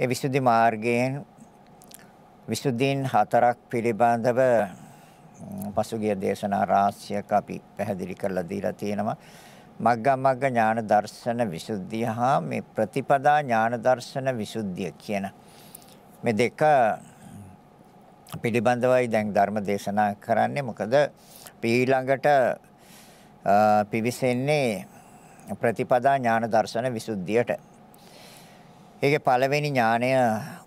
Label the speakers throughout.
Speaker 1: ඒ විසුද්ධි මාර්ගයෙන් විසුද්ධීන් හතරක් පිළිබඳව පසුගිය දේශනා රාශියක අපි පැහැදිලි කරලා දීලා තියෙනවා. මග්ගමග්ග ඥාන දර්ශන විසුද්ධිය හා මේ ප්‍රතිපදා ඥාන දර්ශන විසුද්ධිය කියන මේ දෙක පිළිබඳවයි දැන් ධර්ම දේශනා කරන්නේ මොකද ඊළඟට පිවිසෙන්නේ ප්‍රතිපදා ඥාන දර්ශන විසුද්ධියට. ඒකේ පළවෙනි ඥානය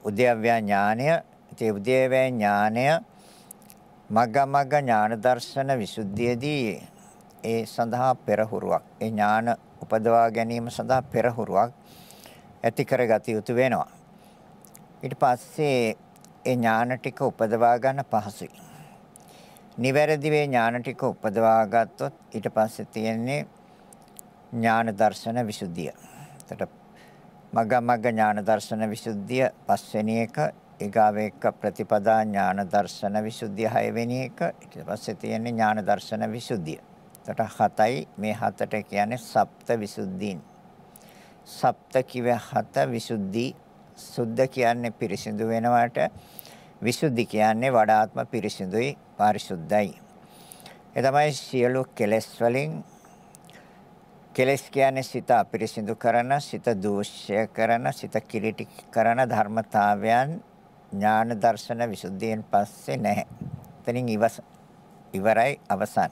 Speaker 1: උද්‍යව්‍ය ඥානය. ඒ උද්‍යව්‍ය ඥානය මග්ගමග්ග ඥාන දර්ශන විසුද්ධියේදී ඒ සඳහා පෙරහුරුවක් ඒ ඥාන උපදවා ගැනීම සඳහා පෙරහුරුවක් ඇති කරගත යුතු වෙනවා. ඊට පස්සේ ඒ ඥාන ටික උපදවා ගන්න පහසුයි. නිවැරදි වේ ඥාන ටික උපදවා ගත්තොත් ඊට පස්සේ තියෙන්නේ ඥාන දර්ශන විසුද්ධිය. එතකොට මග්ග මග්ග ඥාන දර්ශන විසුද්ධිය පස්වෙනි එක ඊගාව එක ප්‍රතිපදා ඥාන දර්ශන විසුද්ධිය හයවෙනි එක ඊට පස්සේ තියෙන්නේ ඥාන දර්ශන විසුද්ධිය. එතකොට හතයි මේ හතට කියන්නේ සප්ත විසුද්ධීන්. සප්ත කිව හත විසුද්ධි සුද්ධ කියන්නේ පිරිසිදු වෙනවට විසුද්ධි කියන්නේ වඩාත්ම පිරිසිදුයි පාරිශුද්ධයි. ඒ තමයි සියලු කෙලෙස් වලින් කෙලෙස් කියන්නේ සිත අපිරිසිදු කරන, සිත දූෂ්‍ය කරන, සිත කිලිටි කරන ධර්මතාවයන් ඥාන දර්ශන විසුද්ධියෙන් පස්සේ නැහැ. එතනින් ඉවස ඉවරයි අවසන්.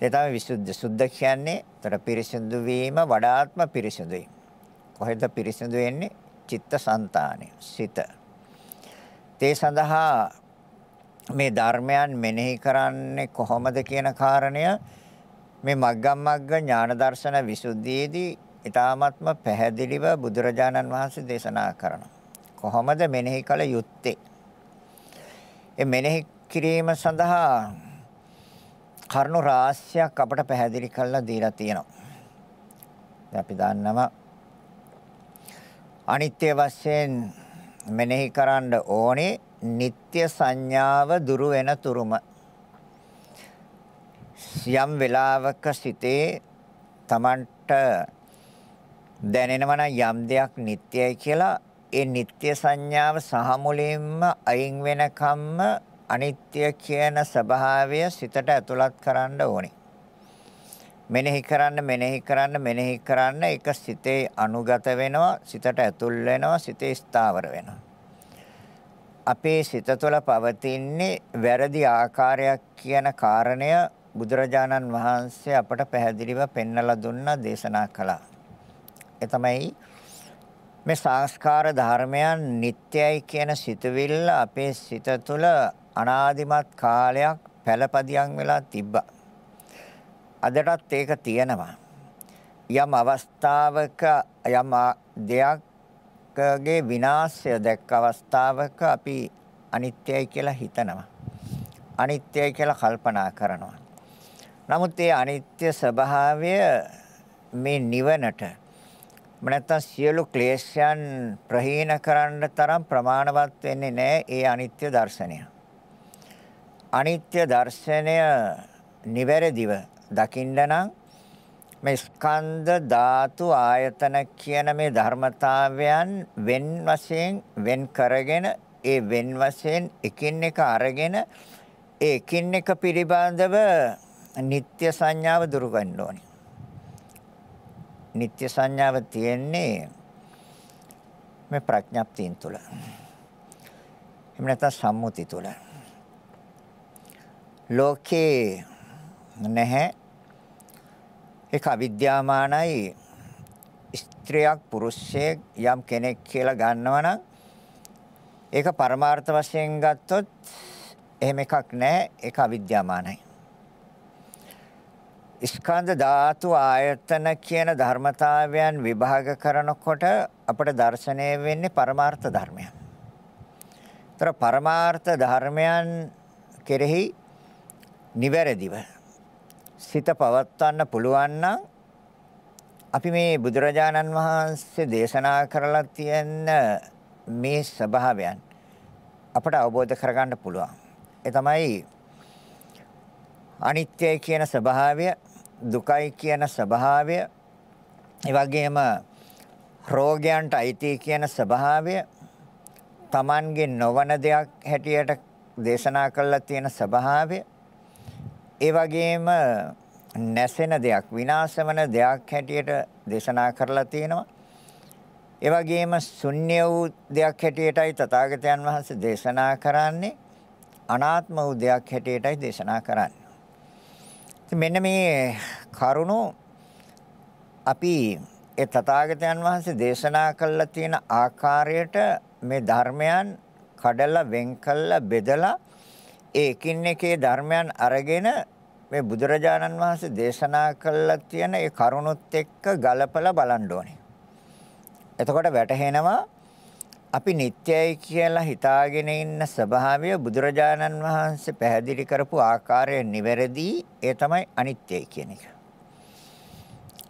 Speaker 1: ඒ තමයි විසුද්ධ සුද්ධ කියන්නේ. ତර පිරිසිදු වීම වඩාත්ම පිරිසිදුයි. කොහෙද පිරිසිදු වෙන්නේ? චිත්තසංතානෙ, සිත. ඒ සඳහා මේ ධර්මයන් මෙනෙහි කරන්නේ කොහොමද කියන කාරණය මේ මග්ගමග්ග ඥාන දර්ශන විසුද්ධියේදී ඊ타ත්ම පැහැදිලිව බුදුරජාණන් වහන්සේ දේශනා කරනවා. කොහොමද මෙනෙහි කළ යුත්තේ? ඒ මෙනෙහි කිරීම සඳහා කරුණු රාශියක් අපට පැහැදිලි කරලා දීලා තියෙනවා. අපි දන්නවා අනිත්‍ය වශයෙන් මෙනෙහි කරන්න ඕනේ නিত্য සංඥාව දුරු වෙන තුරුම යම් වෙලාවක සිතේ Tamanට දැනෙනවා යම් දෙයක් නිට්ටයයි කියලා ඒ නিত্য සංඥාව සහ මුලින්ම අයින් වෙනකම්ම අනිත්‍ය කියන ස්වභාවය සිතට ඇතුළත් කරන්න ඕනේ. මෙනෙහි කරන්න මෙනෙහි කරන්න මෙනෙහි කරන්න ඒක සිතේ අනුගත වෙනවා සිතට ඇතුල් වෙනවා සිතේ ස්ථාවර වෙනවා. අපේ සිත තුළ පවතින්නේ වැරදි ආකාරයක් කියන කාරණය බුදුරජාණන් වහන්සේ අපට පැහැදිලිව පෙන්වලා දුන්නා දේශනා කළා. ඒ තමයි මේ සංස්කාර ධර්මයන් නිට්ටයයි කියන සිතවිල්ල අපේ සිත තුළ අනාදිමත් කාලයක් පළපදියම් වෙලා තිබ්බා. අදටත් ඒක තියෙනවා. යම් අවස්ථාවක යම් දෙයක්ගේ විනාශය දැක්ක අවස්ථාවක අපි අනිත්‍යයි කියලා හිතනවා. අනිත්‍යයි කියලා කල්පනා කරනවා. නමුත් ඒ අනිත්‍ය ස්වභාවය මේ නිවනට නැත්තම් සියලු ක්ලේශයන් ප්‍රහීන කරන්න තරම් ප්‍රමාණවත් වෙන්නේ නැහැ ඒ අනිත්‍ය දර්ශනය. අනිත්‍ය දර්ශනය නිවැරදිව දකින්න නම් මේ ස්කන්ධ ධාතු ආයතන කියන මේ ධර්මතාවයන් වෙන් වශයෙන් වෙන් කරගෙන ඒ වෙන් වශයෙන් එකින් එක අරගෙන ඒ එකින් එක පිළිබඳව නিত্য සංඥාව දුරු ගන්න ඕනේ. නিত্য සංඥාව තියෙන්නේ මේ ප්‍රඥප්තියන් තුල. එහෙම නැත්නම් සම්මුති තුල. ලෝකේ නැහැ ඒක අවිද්‍යාමානයි ස්ත්‍රියක් පුරුෂයෙක් යම් කෙනෙක් කියලා ගන්නවා නම් ඒක පරමාර්ථ වශයෙන් ගත්තොත් එහෙම එකක් නැහැ ඒක අවිද්‍යාමානයි ස්කන්ධ ධාතු ආයතන කියන ධර්මතාවයන් විභාග කරනකොට අපට දැర్శණය වෙන්නේ පරමාර්ථ ධර්මයන්. ඒතර පරමාර්ථ ධර්මයන් කෙරෙහි නිවැරදිව සිත පවත්වන්න පුළුවන් නම් අපි මේ බුදුරජාණන් වහන්සේ දේශනා කරලා තියෙන මේ ස්වභාවයන් අපට අවබෝධ කරගන්න පුළුවන්. ඒ තමයි අනිත්‍යය කියන ස්වභාවය දුකයි කියන ස්වභාවය, ඒ වගේම රෝගයන්ට අයිති කියන ස්වභාවය Tamanගේ නොවන දෙයක් හැටියට දේශනා කළා තියෙන ස්වභාවය ඒ වගේම නැසෙන දෙයක් විනාශ වෙන දෙයක් හැටියට දේශනා කරලා තියෙනවා ඒ වගේම ශුන්‍ය වූ දෙයක් හැටියටයි තථාගතයන් වහන්සේ දේශනා කරන්නේ අනාත්ම වූ දෙයක් හැටියටයි දේශනා කරන්නේ. මෙන්න මේ කරුණු අපි ඒ තථාගතයන් වහන්සේ දේශනා කළා තියෙන ආකාරයට මේ ධර්මයන් කඩලා වෙන් කළා බෙදලා ඒ එකින් එකේ ධර්මයන් අරගෙන මේ බුදුරජාණන් වහන්සේ දේශනා කළා තියෙන ඒ කරුණුත් එක්ක ගලපලා බලන්න ඕනේ. එතකොට වැටහෙනවා අපි නිත්‍යයි කියලා හිතාගෙන ඉන්න ස්වභාවය බුදුරජාණන් වහන්සේ පැහැදිලි කරපු ආකාරය නිවැරදි ඒ තමයි අනිත්‍යයි කියන එක.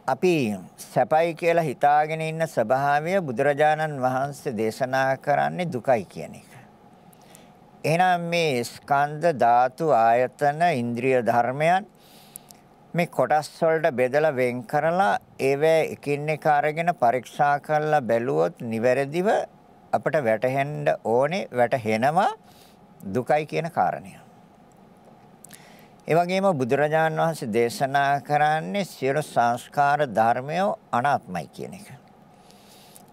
Speaker 1: අපි සැපයි කියලා හිතාගෙන ඉන්න ස්වභාවය බුදුරජාණන් වහන්සේ දේශනා කරන්නේ දුකයි කියන එක. එහෙනම් මේ ස්කන්ධ ධාතු ආයතන ඉන්ද්‍රිය ධර්මයන් මේ කොටස් වලට බෙදලා වෙන් කරලා ඒවැ එකින් එක අරගෙන පරීක්ෂා කරලා බැලුවොත් නිවැරදිව අපට වැටහෙන්න ඕනේ වැටහෙනවා දුකයි කියන කාරණය. ඒ වගේම බුදුරජාණන් වහන්සේ දේශනා කරන්නේ සියලු සංස්කාර ධර්මය අනාත්මයි කියන එක.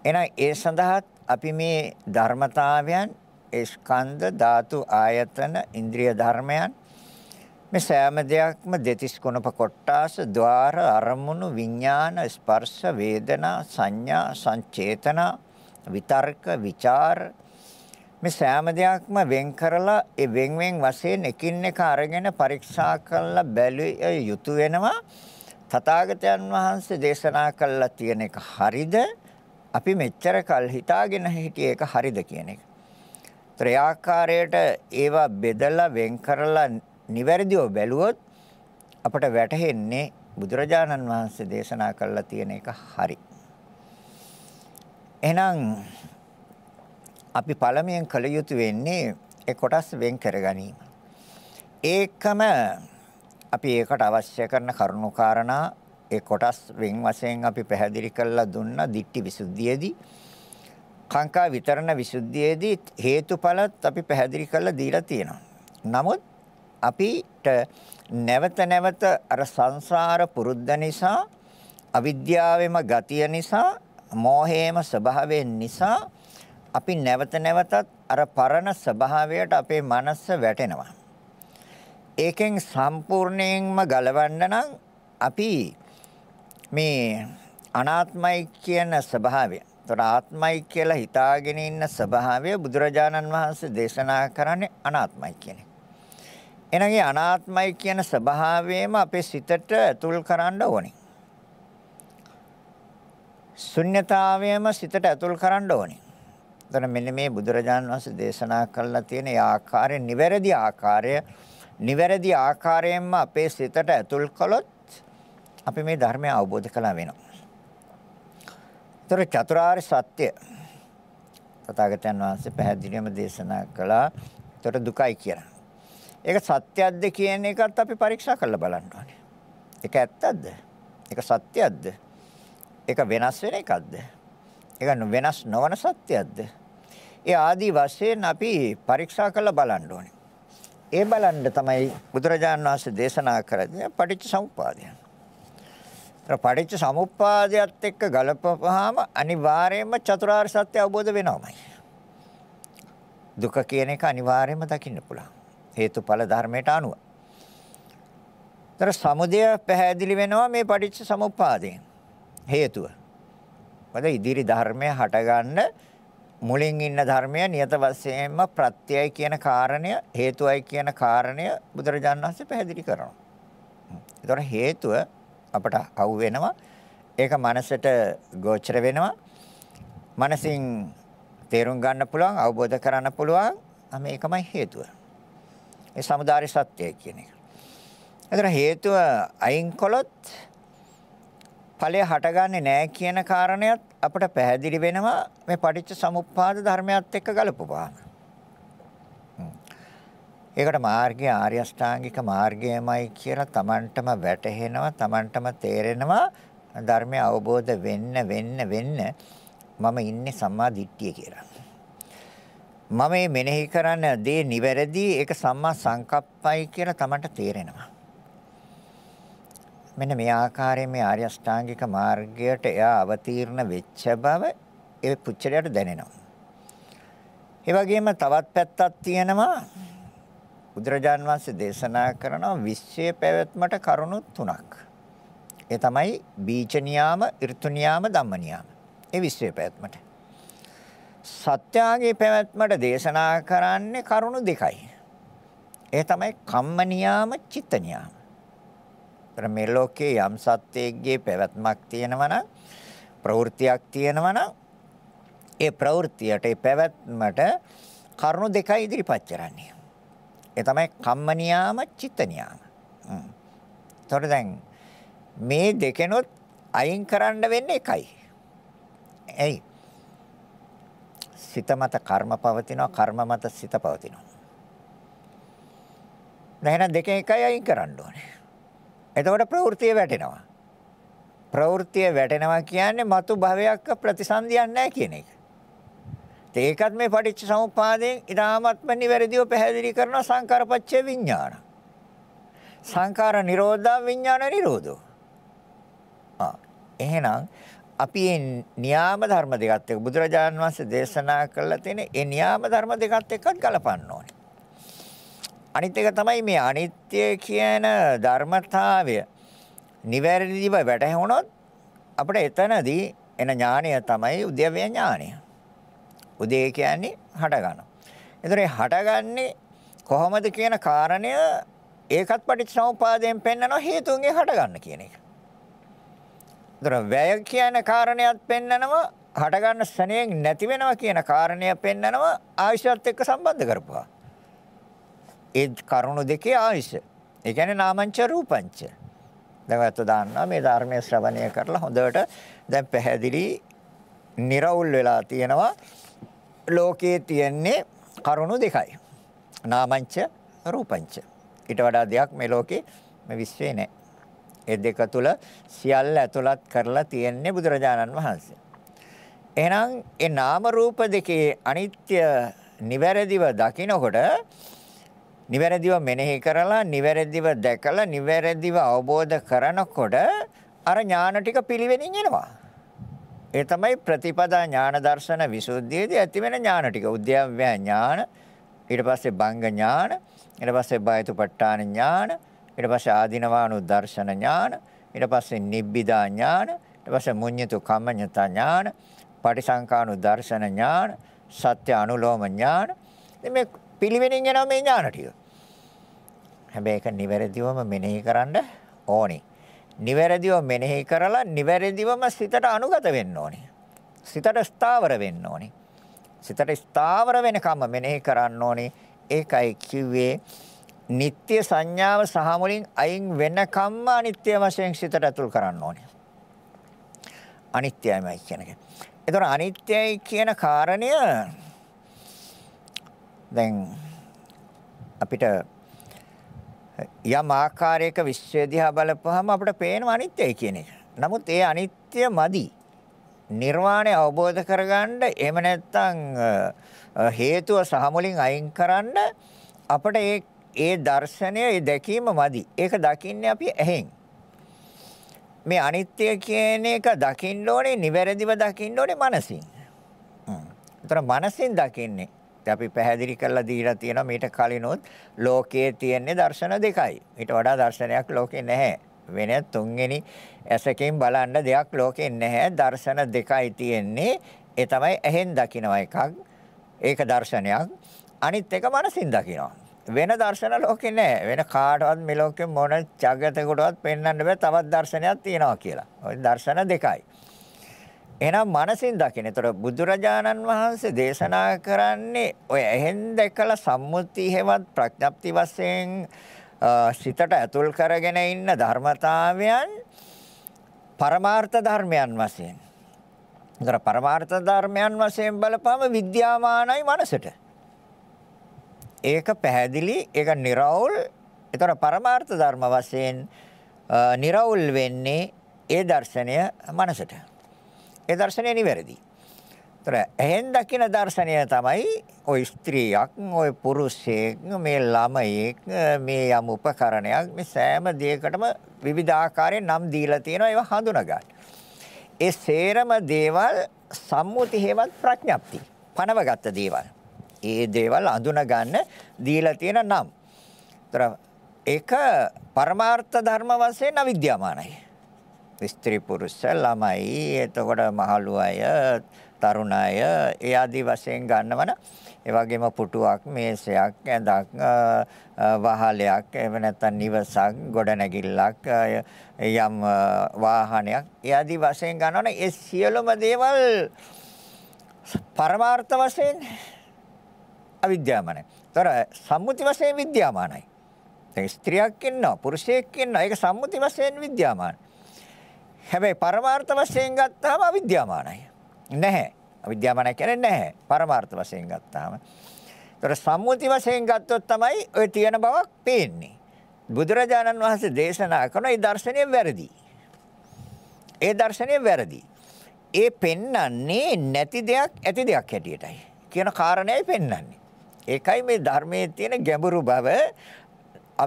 Speaker 1: එහෙනම් ඒ සඳහා අපි මේ ධර්මතාවයන් ස්කන්ධ ධාතු ආයතන ඉන්ද්‍රිය ධර්මයන් මේ සෑම දෙයක්ම දෙතිස් කුණප කොට්ටාස ద్వාර අරමුණු විඥාන ස්පර්ශ වේදනා සංඥා සංචේතන විතර්ක ਵਿਚාර මේ සෑම දෙයක්ම වෙන් කරලා ඒ වෙන් වෙන් වශයෙන් එකින් එක අරගෙන පරීක්ෂා කරලා බැලිය යුතු වෙනවා. තථාගතයන් වහන්සේ දේශනා කළා තියෙන එක හරිද? අපි මෙච්චර කල් හිතාගෙන හිටියේ ඒක හරිද කියන එක. ත්‍රිආකාරයට ඒවා බෙදලා වෙන් කරලා නිවැරදිව බැලුවොත් අපට වැටහෙන්නේ බුදුරජාණන් වහන්සේ දේශනා කළා තියෙන එක හරි. එහෙනම් අපි පළමුවෙන් කළ යුතු වෙන්නේ ඒ කොටස් වෙන් කර ගැනීම. ඒකම අපි ඒකට අවශ්‍ය කරන කරුණු කාරණා ඒ කොටස් වෙන් වශයෙන් අපි පැහැදිලි කරලා දුන්නා දිට්ටි විසුද්ධියේදී කාංකා විතරණ විසුද්ධියේදී හේතුඵලත් අපි පැහැදිලි කරලා දීලා තියෙනවා. නමුත් අපිට නැවත නැවත අර සංසාර පුරුද්ද නිසා අවිද්‍යාවෙම ගතිය නිසා මෝහයේම ස්වභාවයෙන් නිසා අපි නැවත නැවතත් අර පරණ ස්වභාවයට අපේ මනස වැටෙනවා. ඒකෙන් සම්පූර්ණයෙන්ම ගලවන්න නම් අපි මේ අනාත්මයි කියන ස්වභාවය ඒතර ආත්මයි කියලා හිතාගෙන ඉන්න ස්වභාවය බුදුරජාණන් වහන්සේ දේශනා කරන්නේ අනාත්මයි කියන එක. එනගේ අනාත්මයි කියන ස්වභාවයම අපේ සිතට ඇතුල් කරන්න ඕනේ. ශුන්්‍යතාවයම සිතට ඇතුල් කරන්න ඕනේ. එතන මෙන්න මේ බුදුරජාණන් වහන්සේ දේශනා කළා තියෙන ඒ ආකාරය නිවැරදි ආකාරය නිවැරදි ආකාරයෙන්ම අපේ සිතට ඇතුල් කළොත් අපි මේ ධර්මය අවබෝධ කළා වෙනවා. ඒතර චතුරාර්ය සත්‍ය තථාගතයන් වහන්සේ පැහැදිලිවම දේශනා කළා. ඒතර දුකයි කියලා. ඒක සත්‍යයක්ද කියන එකත් අපි පරීක්ෂා කරලා බලන්න ඕනේ. ඒක ඇත්තක්ද? ඒක සත්‍යයක්ද? ඒක වෙනස් වෙන එකක්ද? ඒක වෙනස් නොවන සත්‍යයක්ද? ඒ ආදී වශයෙන් අපි පරීක්ෂා කරලා බලන්න ඕනේ. ඒ බලන්න තමයි බුදුරජාණන් වහන්සේ දේශනා කරන්නේ පටිච්ච සමුප්පාදය. පටිච්ච සමුප්පාදයට එක්ක ගලපපුවාම අනිවාර්යයෙන්ම චතුරාර්ය සත්‍ය අවබෝධ වෙනවමයි. දුක කියන එක අනිවාර්යයෙන්ම දකින්න පුළුවන්. හේතුඵල ධර්මයට අනුව. ତර සමුදය පැහැදිලි වෙනවා මේ පටිච්ච සමුප්පාදයෙන්. හේතුව. මොකද ඉදිරි ධර්මය හටගන්න මුලින් ඉන්න ධර්මය නියත වශයෙන්ම ප්‍රත්‍යයයි කියන කාරණය හේතුවයි කියන කාරණය බුදුරජාණන් වහන්සේ පැහැදිලි කරනවා. ඒතර හේතුව අපට අවු වෙනවා. ඒක මනසට ගෝචර වෙනවා. මනසින් තේරුම් ගන්න පුළුවන්, අවබෝධ කරගන්න පුළුවන්. මේකමයි හේතුව. ඒ සමුදාය සත්‍යය කියන එක. එතන හේතුව අයින් කළොත් ඵලය හටගන්නේ නැහැ කියන කාරණයත් අපට පැහැදිලි වෙනවා මේ පටිච්ච සමුප්පාද ධර්මයත් එක්ක ගලපුවාම. ඒකට මාර්ගය ආර්ය අෂ්ටාංගික මාර්ගයමයි කියලා Tamanටම වැටහෙනවා Tamanටම තේරෙනවා ධර්මය අවබෝධ වෙන්න වෙන්න වෙන්න මම ඉන්නේ සම්මා දිට්ඨිය කියලා. මම මේ මෙනෙහි කරන දේ නිවැරදි ඒක සම්මා සංකප්පයි කියලා තමන්ට තේරෙනවා. මෙන්න මේ ආකාරයෙන් මේ ආර්ය අෂ්ටාංගික මාර්ගයට එයා අවතීර්ණ වෙච්ච බව ඒ පුච්චලයට දැනෙනවා. ඒ වගේම තවත් පැත්තක් තියෙනවා බුදුරජාන් වහන්සේ දේශනා කරන විශ්වයේ පැවැත්මට කරුණු තුනක්. ඒ තමයි බීජ නියාම, ඍතු නියාම, ධම්ම නියාම. ඒ විශ්වයේ පැවැත්මට. සත්‍යාගේ පැවැත්මට දේශනා කරන්නේ කරුණු දෙකයි. ඒ තමයි කම්ම නියාම, චිත්ත නියාම. තර මේ ලෝකේ යම් සත්‍යයේ පැවැත්මක් තියෙනවා නම් ප්‍රවෘත්තියක් තියෙනවා නම් ඒ ප්‍රවෘත්තියට ඒ පැවැත්මට කරුණු දෙකයි ඉදිරිපත් කරන්නේ. ඒ තමයි කම්ම නියාම චිත්ත නියාම. හ්ම්. දැන් මේ දෙකෙනොත් අයින් කරන්න වෙන්නේ එකයි. එයි. සිත මත කර්ම පවතිනවා කර්ම මත සිත පවතිනවා. දැන් දෙකෙන් එකයි අයින් කරන්න ඕනේ. එතකොට ප්‍රවෘත්තිය වැටෙනවා. ප්‍රවෘත්තිය වැටෙනවා කියන්නේ මතු භවයක් ප්‍රතිසන්දියක් නැහැ කියන එක. ඒකත් මේ පටිච්ච සමුප්පාදයෙන් ඊටාත්ම නිවැරදිව පැහැදිලි කරන සංකාරපච්චය විඥාන. සංකාර නිරෝධා විඥාන නිරෝධෝ. ආ එහෙනම් අපි මේ න්‍යාම ධර්ම දෙකත් එක්ක බුදුරජාණන් වහන්සේ දේශනා කළා තියෙන ඒ න්‍යාම ධර්ම දෙකත් එක්කත් ගලපන්න ඕනේ. අනිත් එක තමයි මේ අනිත්‍ය කියන ධර්මතාවය නිවැරදිව වැටහුණොත් අපිට එතනදී එන ඥානය තමයි උද්‍යව්‍ය ඥානය. උදේ කියන්නේ හට ගන්නවා. ඒතර හටගන්නේ කොහොමද කියන කාරණය ඒකත් පටිච්චසමුපාදයෙන් පෙන්නනවා හේතුන්ගෙන් හට ගන්න කියන එක. ඒතර වැය කියන කාරණයක් පෙන්නනවා හට ගන්න ස්නේහයෙන් නැති වෙනවා කියන කාරණය පෙන්නනවා ආයශයත් එක්ක සම්බන්ධ කරපුවා. ඒ කරුණු දෙකේ ආයශ. ඒ කියන්නේ නාමංච රූපංච. දැන් ඔයත් දාන්නවා මේ ධර්මයේ ශ්‍රවණය කරලා හොඳට දැන් පැහැදිලි निराවුල් වෙලා තියෙනවා ලෝකයේ තියෙන්නේ කරුණු දෙකයි. නාමංච රූපංච. ඊට වඩා දෙයක් මේ ලෝකේ මේ විශ්වේ නැහැ. ඒ දෙක තුල සියල්ල ඇතුළත් කරලා තියෙන්නේ බුදුරජාණන් වහන්සේ. එහෙනම් ඒ නාම රූප දෙකේ අනිත්‍ය නිවැරදිව දකිනකොට නිවැරදිව මෙනෙහි කරලා නිවැරදිව දැකලා නිවැරදිව අවබෝධ කරනකොට අර ඥාන ටික පිළිවෙලින් එනවා. ඒ තමයි ප්‍රතිපදා ඥාන දර්ශන විසුද්ධියේදී ඇති වෙන ඥාන ටික. උද්‍යව්‍ය ඥාන, ඊට පස්සේ බංග ඥාන, ඊට පස්සේ බයතුපට්ඨාන ඥාන, ඊට පස්සේ ආධිනවානු දර්ශන ඥාන, ඊට පස්සේ නිබ්බිදා ඥාන, ඊට පස්සේ මුඤ්ඤතු කම්මඤ්ඤතා ඥාන, පටිසංකානු දර්ශන ඥාන, සත්‍ය අනුලෝම ඥාන. මේ පිළිවෙලින් එනවා මේ ඥාන ටික. හැබැයි ඒක නිවැරදිවම මෙනෙහි කරන්න ඕනේ. නිවැරදිව මෙනෙහි කරලා නිවැරදිවම සිතට අනුගත වෙන්න ඕනේ. සිතට ස්ථාවර වෙන්න ඕනේ. සිතට ස්ථාවර වෙනකම්ම මෙනෙහි කරන්න ඕනේ. ඒකයි කිව්වේ නিত্য සංඥාව සහ මුලින් අයින් වෙනකම්ම අනිත්‍ය වශයෙන් සිතට ඇතුල් කරන්න ඕනේ. අනිත්‍යයමයි කියන එක. ඒතර අනිත්‍යයි කියන කාරණය දැන් අපිට යම් ආකාරයක විශ්වය දිහා බලපුවාම අපිට පේනවා අනිත්‍යයි කියන එක. නමුත් ඒ අනිත්‍ය මදි. නිර්වාණය අවබෝධ කරගන්න එහෙම නැත්නම් හේතුව සහ මුලින් අයින් කරන්න අපිට ඒ ඒ දර්ශනය ඒ දැකීම මදි. ඒක දකින්නේ අපි ඇහෙන්. මේ අනිත්‍ය කියන එක දකින්න ඕනේ නිවැරදිව දකින්න ඕනේ මනසින්. හ්ම්. ඒතර මනසින් දකින්නේ අපි පැහැදිලි කරලා දීලා තියෙනවා මීට කලිනුත් ලෝකයේ තියෙන දර්ශන දෙකයි. ඊට වඩා දර්ශනයක් ලෝකේ නැහැ. වෙන තුන්වෙනි ඇසකින් බලන්න දෙයක් ලෝකේ නැහැ. දර්ශන දෙකයි තියෙන්නේ. ඒ තමයි ඇහෙන් දකිනවා එකක්. ඒක දර්ශනයක්. අනිත් එක මනසින් දකිනවා. වෙන දර්ශන ලෝකේ නැහැ. වෙන කාටවත් මේ ලෝකේ මොන జగතකටවත් පෙන්වන්න බෑ. තවත් දර්ශනයක් තියෙනවා කියලා. ওই දර්ශන දෙකයි. එහෙනම් මනසින් දකින්න. එතකොට බුදුරජාණන් වහන්සේ දේශනා කරන්නේ ඔය එහෙන් දැකලා සම්මුති හේවත් ප්‍රඥප්ති වශයෙන් සිතට ඇතුල් කරගෙන ඉන්න ධර්මතාවයන් පරමාර්ථ ධර්මයන් වශයෙන්. ඒතර පරමාර්ථ ධර්මයන් වශයෙන් බලපම විද්‍යාමානයි මනසට. ඒක පැහැදිලි, ඒක निराවුල්. ඒතර පරමාර්ථ ධර්ම වශයෙන් निराවුල් වෙන්නේ ඒ දර්ශනය මනසට. ඒ දර්ශනය නිවැරදි. ඒතර එහෙන් දකින දර්ශනය තමයි ওই ස්ත්‍රියක්, ওই පුරුෂයෙක්, මේ ළමයෙක්, මේ යම් උපකරණයක් මේ සෑම දෙයකටම විවිධාකාරයෙන් නම් දීලා තියෙනවා ඒවා හඳුනා ඒ සේරම දේවල් සම්මුති හේවත් ප්‍රඥප්ති. පනවගත්ත දේවල්. ඒ දේවල් අඳුන ගන්න දීලා තියෙන නම්. ඒතර ඒක පරමාර්ථ ධර්ම වශයෙන් අවිද්‍යාමානයි. ස්ත්‍රී පුරුෂ ළමයි එතකොට මහලු අය තරුණ අය ඒ ආදි වශයෙන් ගන්නවන ඒ වගේම පුටුවක් මේසයක් ඇඳක් වහලයක් එහෙම නැත්නම් නිවසක් ගොඩනැගිල්ලක් යම් වාහනයක් ඒ ආදි වශයෙන් ගන්නවන ඒ සියලුම දේවල් පරමාර්ථ වශයෙන් අවිද්‍යාමානයි. ତොර සම්මුති වශයෙන් විද්‍යාමානයි. දැන් ස්ත්‍රියක් ඉන්නවා පුරුෂයෙක් ඉන්නවා ඒක සම්මුති වශයෙන් විද්‍යාමානයි. හැබැයි පරමාර්ථ වශයෙන් ගත්තාම අවිද්‍යාමානයි. නැහැ. අවිද්‍යාමානයි කියන්නේ නැහැ. පරමාර්ථ වශයෙන් ගත්තාම. ඒතර සම්මුති වශයෙන් ගත්තොත් තමයි ඔය තියෙන බවක් පේන්නේ. බුදුරජාණන් වහන්සේ දේශනා කරන ඒ දර්ශනය වැරදි. ඒ දර්ශනය වැරදි. ඒ පෙන්වන්නේ නැති දෙයක් ඇති දෙයක් හැටියටයි කියන කාරණේයි පෙන්වන්නේ. ඒකයි මේ ධර්මයේ තියෙන ගැඹුරු බව.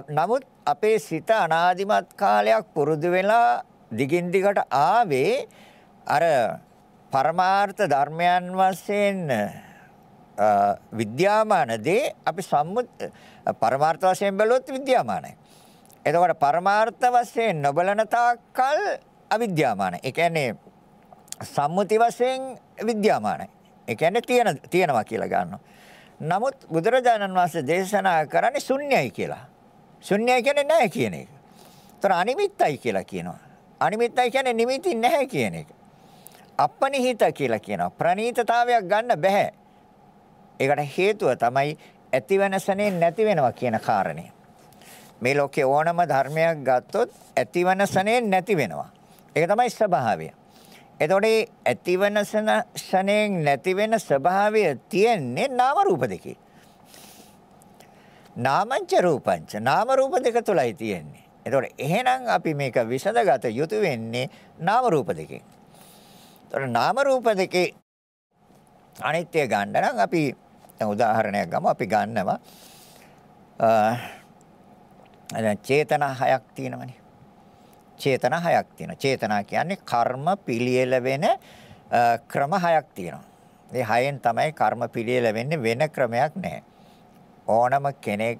Speaker 1: නමුත් අපේ සිත අනාදිමත් කාලයක් පුරුදු වෙලා දිගින් දිගට ආවේ අර පරමාර්ථ ධර්මයන් වශයෙන් විද්‍යාමාන දේ අපි සම්මුත් පරමාර්ථ වශයෙන් බැලුවොත් විද්‍යාමානයි. එතකොට පරමාර්ථ වශයෙන් නොබලන තාක්කල් අවිද්‍යාමානයි. ඒ කියන්නේ සම්මුති වශයෙන් විද්‍යාමානයි. ඒ කියන්නේ තියෙන තියෙනවා කියලා ගන්නවා. නමුත් බුදුරජාණන් වහන්සේ දේශනා කරන්නේ ශුන්‍යයි කියලා. ශුන්‍යයි කියන්නේ නැහැ කියන එක. ඒතර අනිමිත්තයි කියලා කියනවා. අනිමිත්තයි කියන්නේ නිමිති නැහැ කියන එක. අපනිහිත කියලා කියනවා. ප්‍රනීතතාවයක් ගන්න බෑ. ඒකට හේතුව තමයි ඇතිවනසනේ නැති වෙනවා කියන කාරණය. මේ ලෝකේ ඕනම ධර්මයක් ගත්තොත් ඇතිවනසනේ නැති වෙනවා. ඒක තමයි ස්වභාවය. එතකොට ඇතිවනසන ශණයෙන් නැති වෙන ස්වභාවය තියෙන්නේ නාම රූප දෙකේ. නාමංච රූපංච නාම රූප දෙක තුලයි තියෙන්නේ. එතකොට එහෙනම් අපි මේක විසඳගත යුතු වෙන්නේ නාම රූප දෙකෙන්. ඒතර නාම රූප දෙකේ අනිත්‍ය ගන්න නම් අපි දැන් උදාහරණයක් ගමු. අපි ගන්නවා අ චේතනා හයක් තියෙනවනේ. චේතනා හයක් තියෙනවා. චේතනා කියන්නේ කර්ම පිළියෙල වෙන ක්‍රම හයක් තියෙනවා. මේ හයෙන් තමයි කර්ම පිළියෙල වෙන්නේ වෙන ක්‍රමයක් නැහැ. ඕනම කෙනෙක්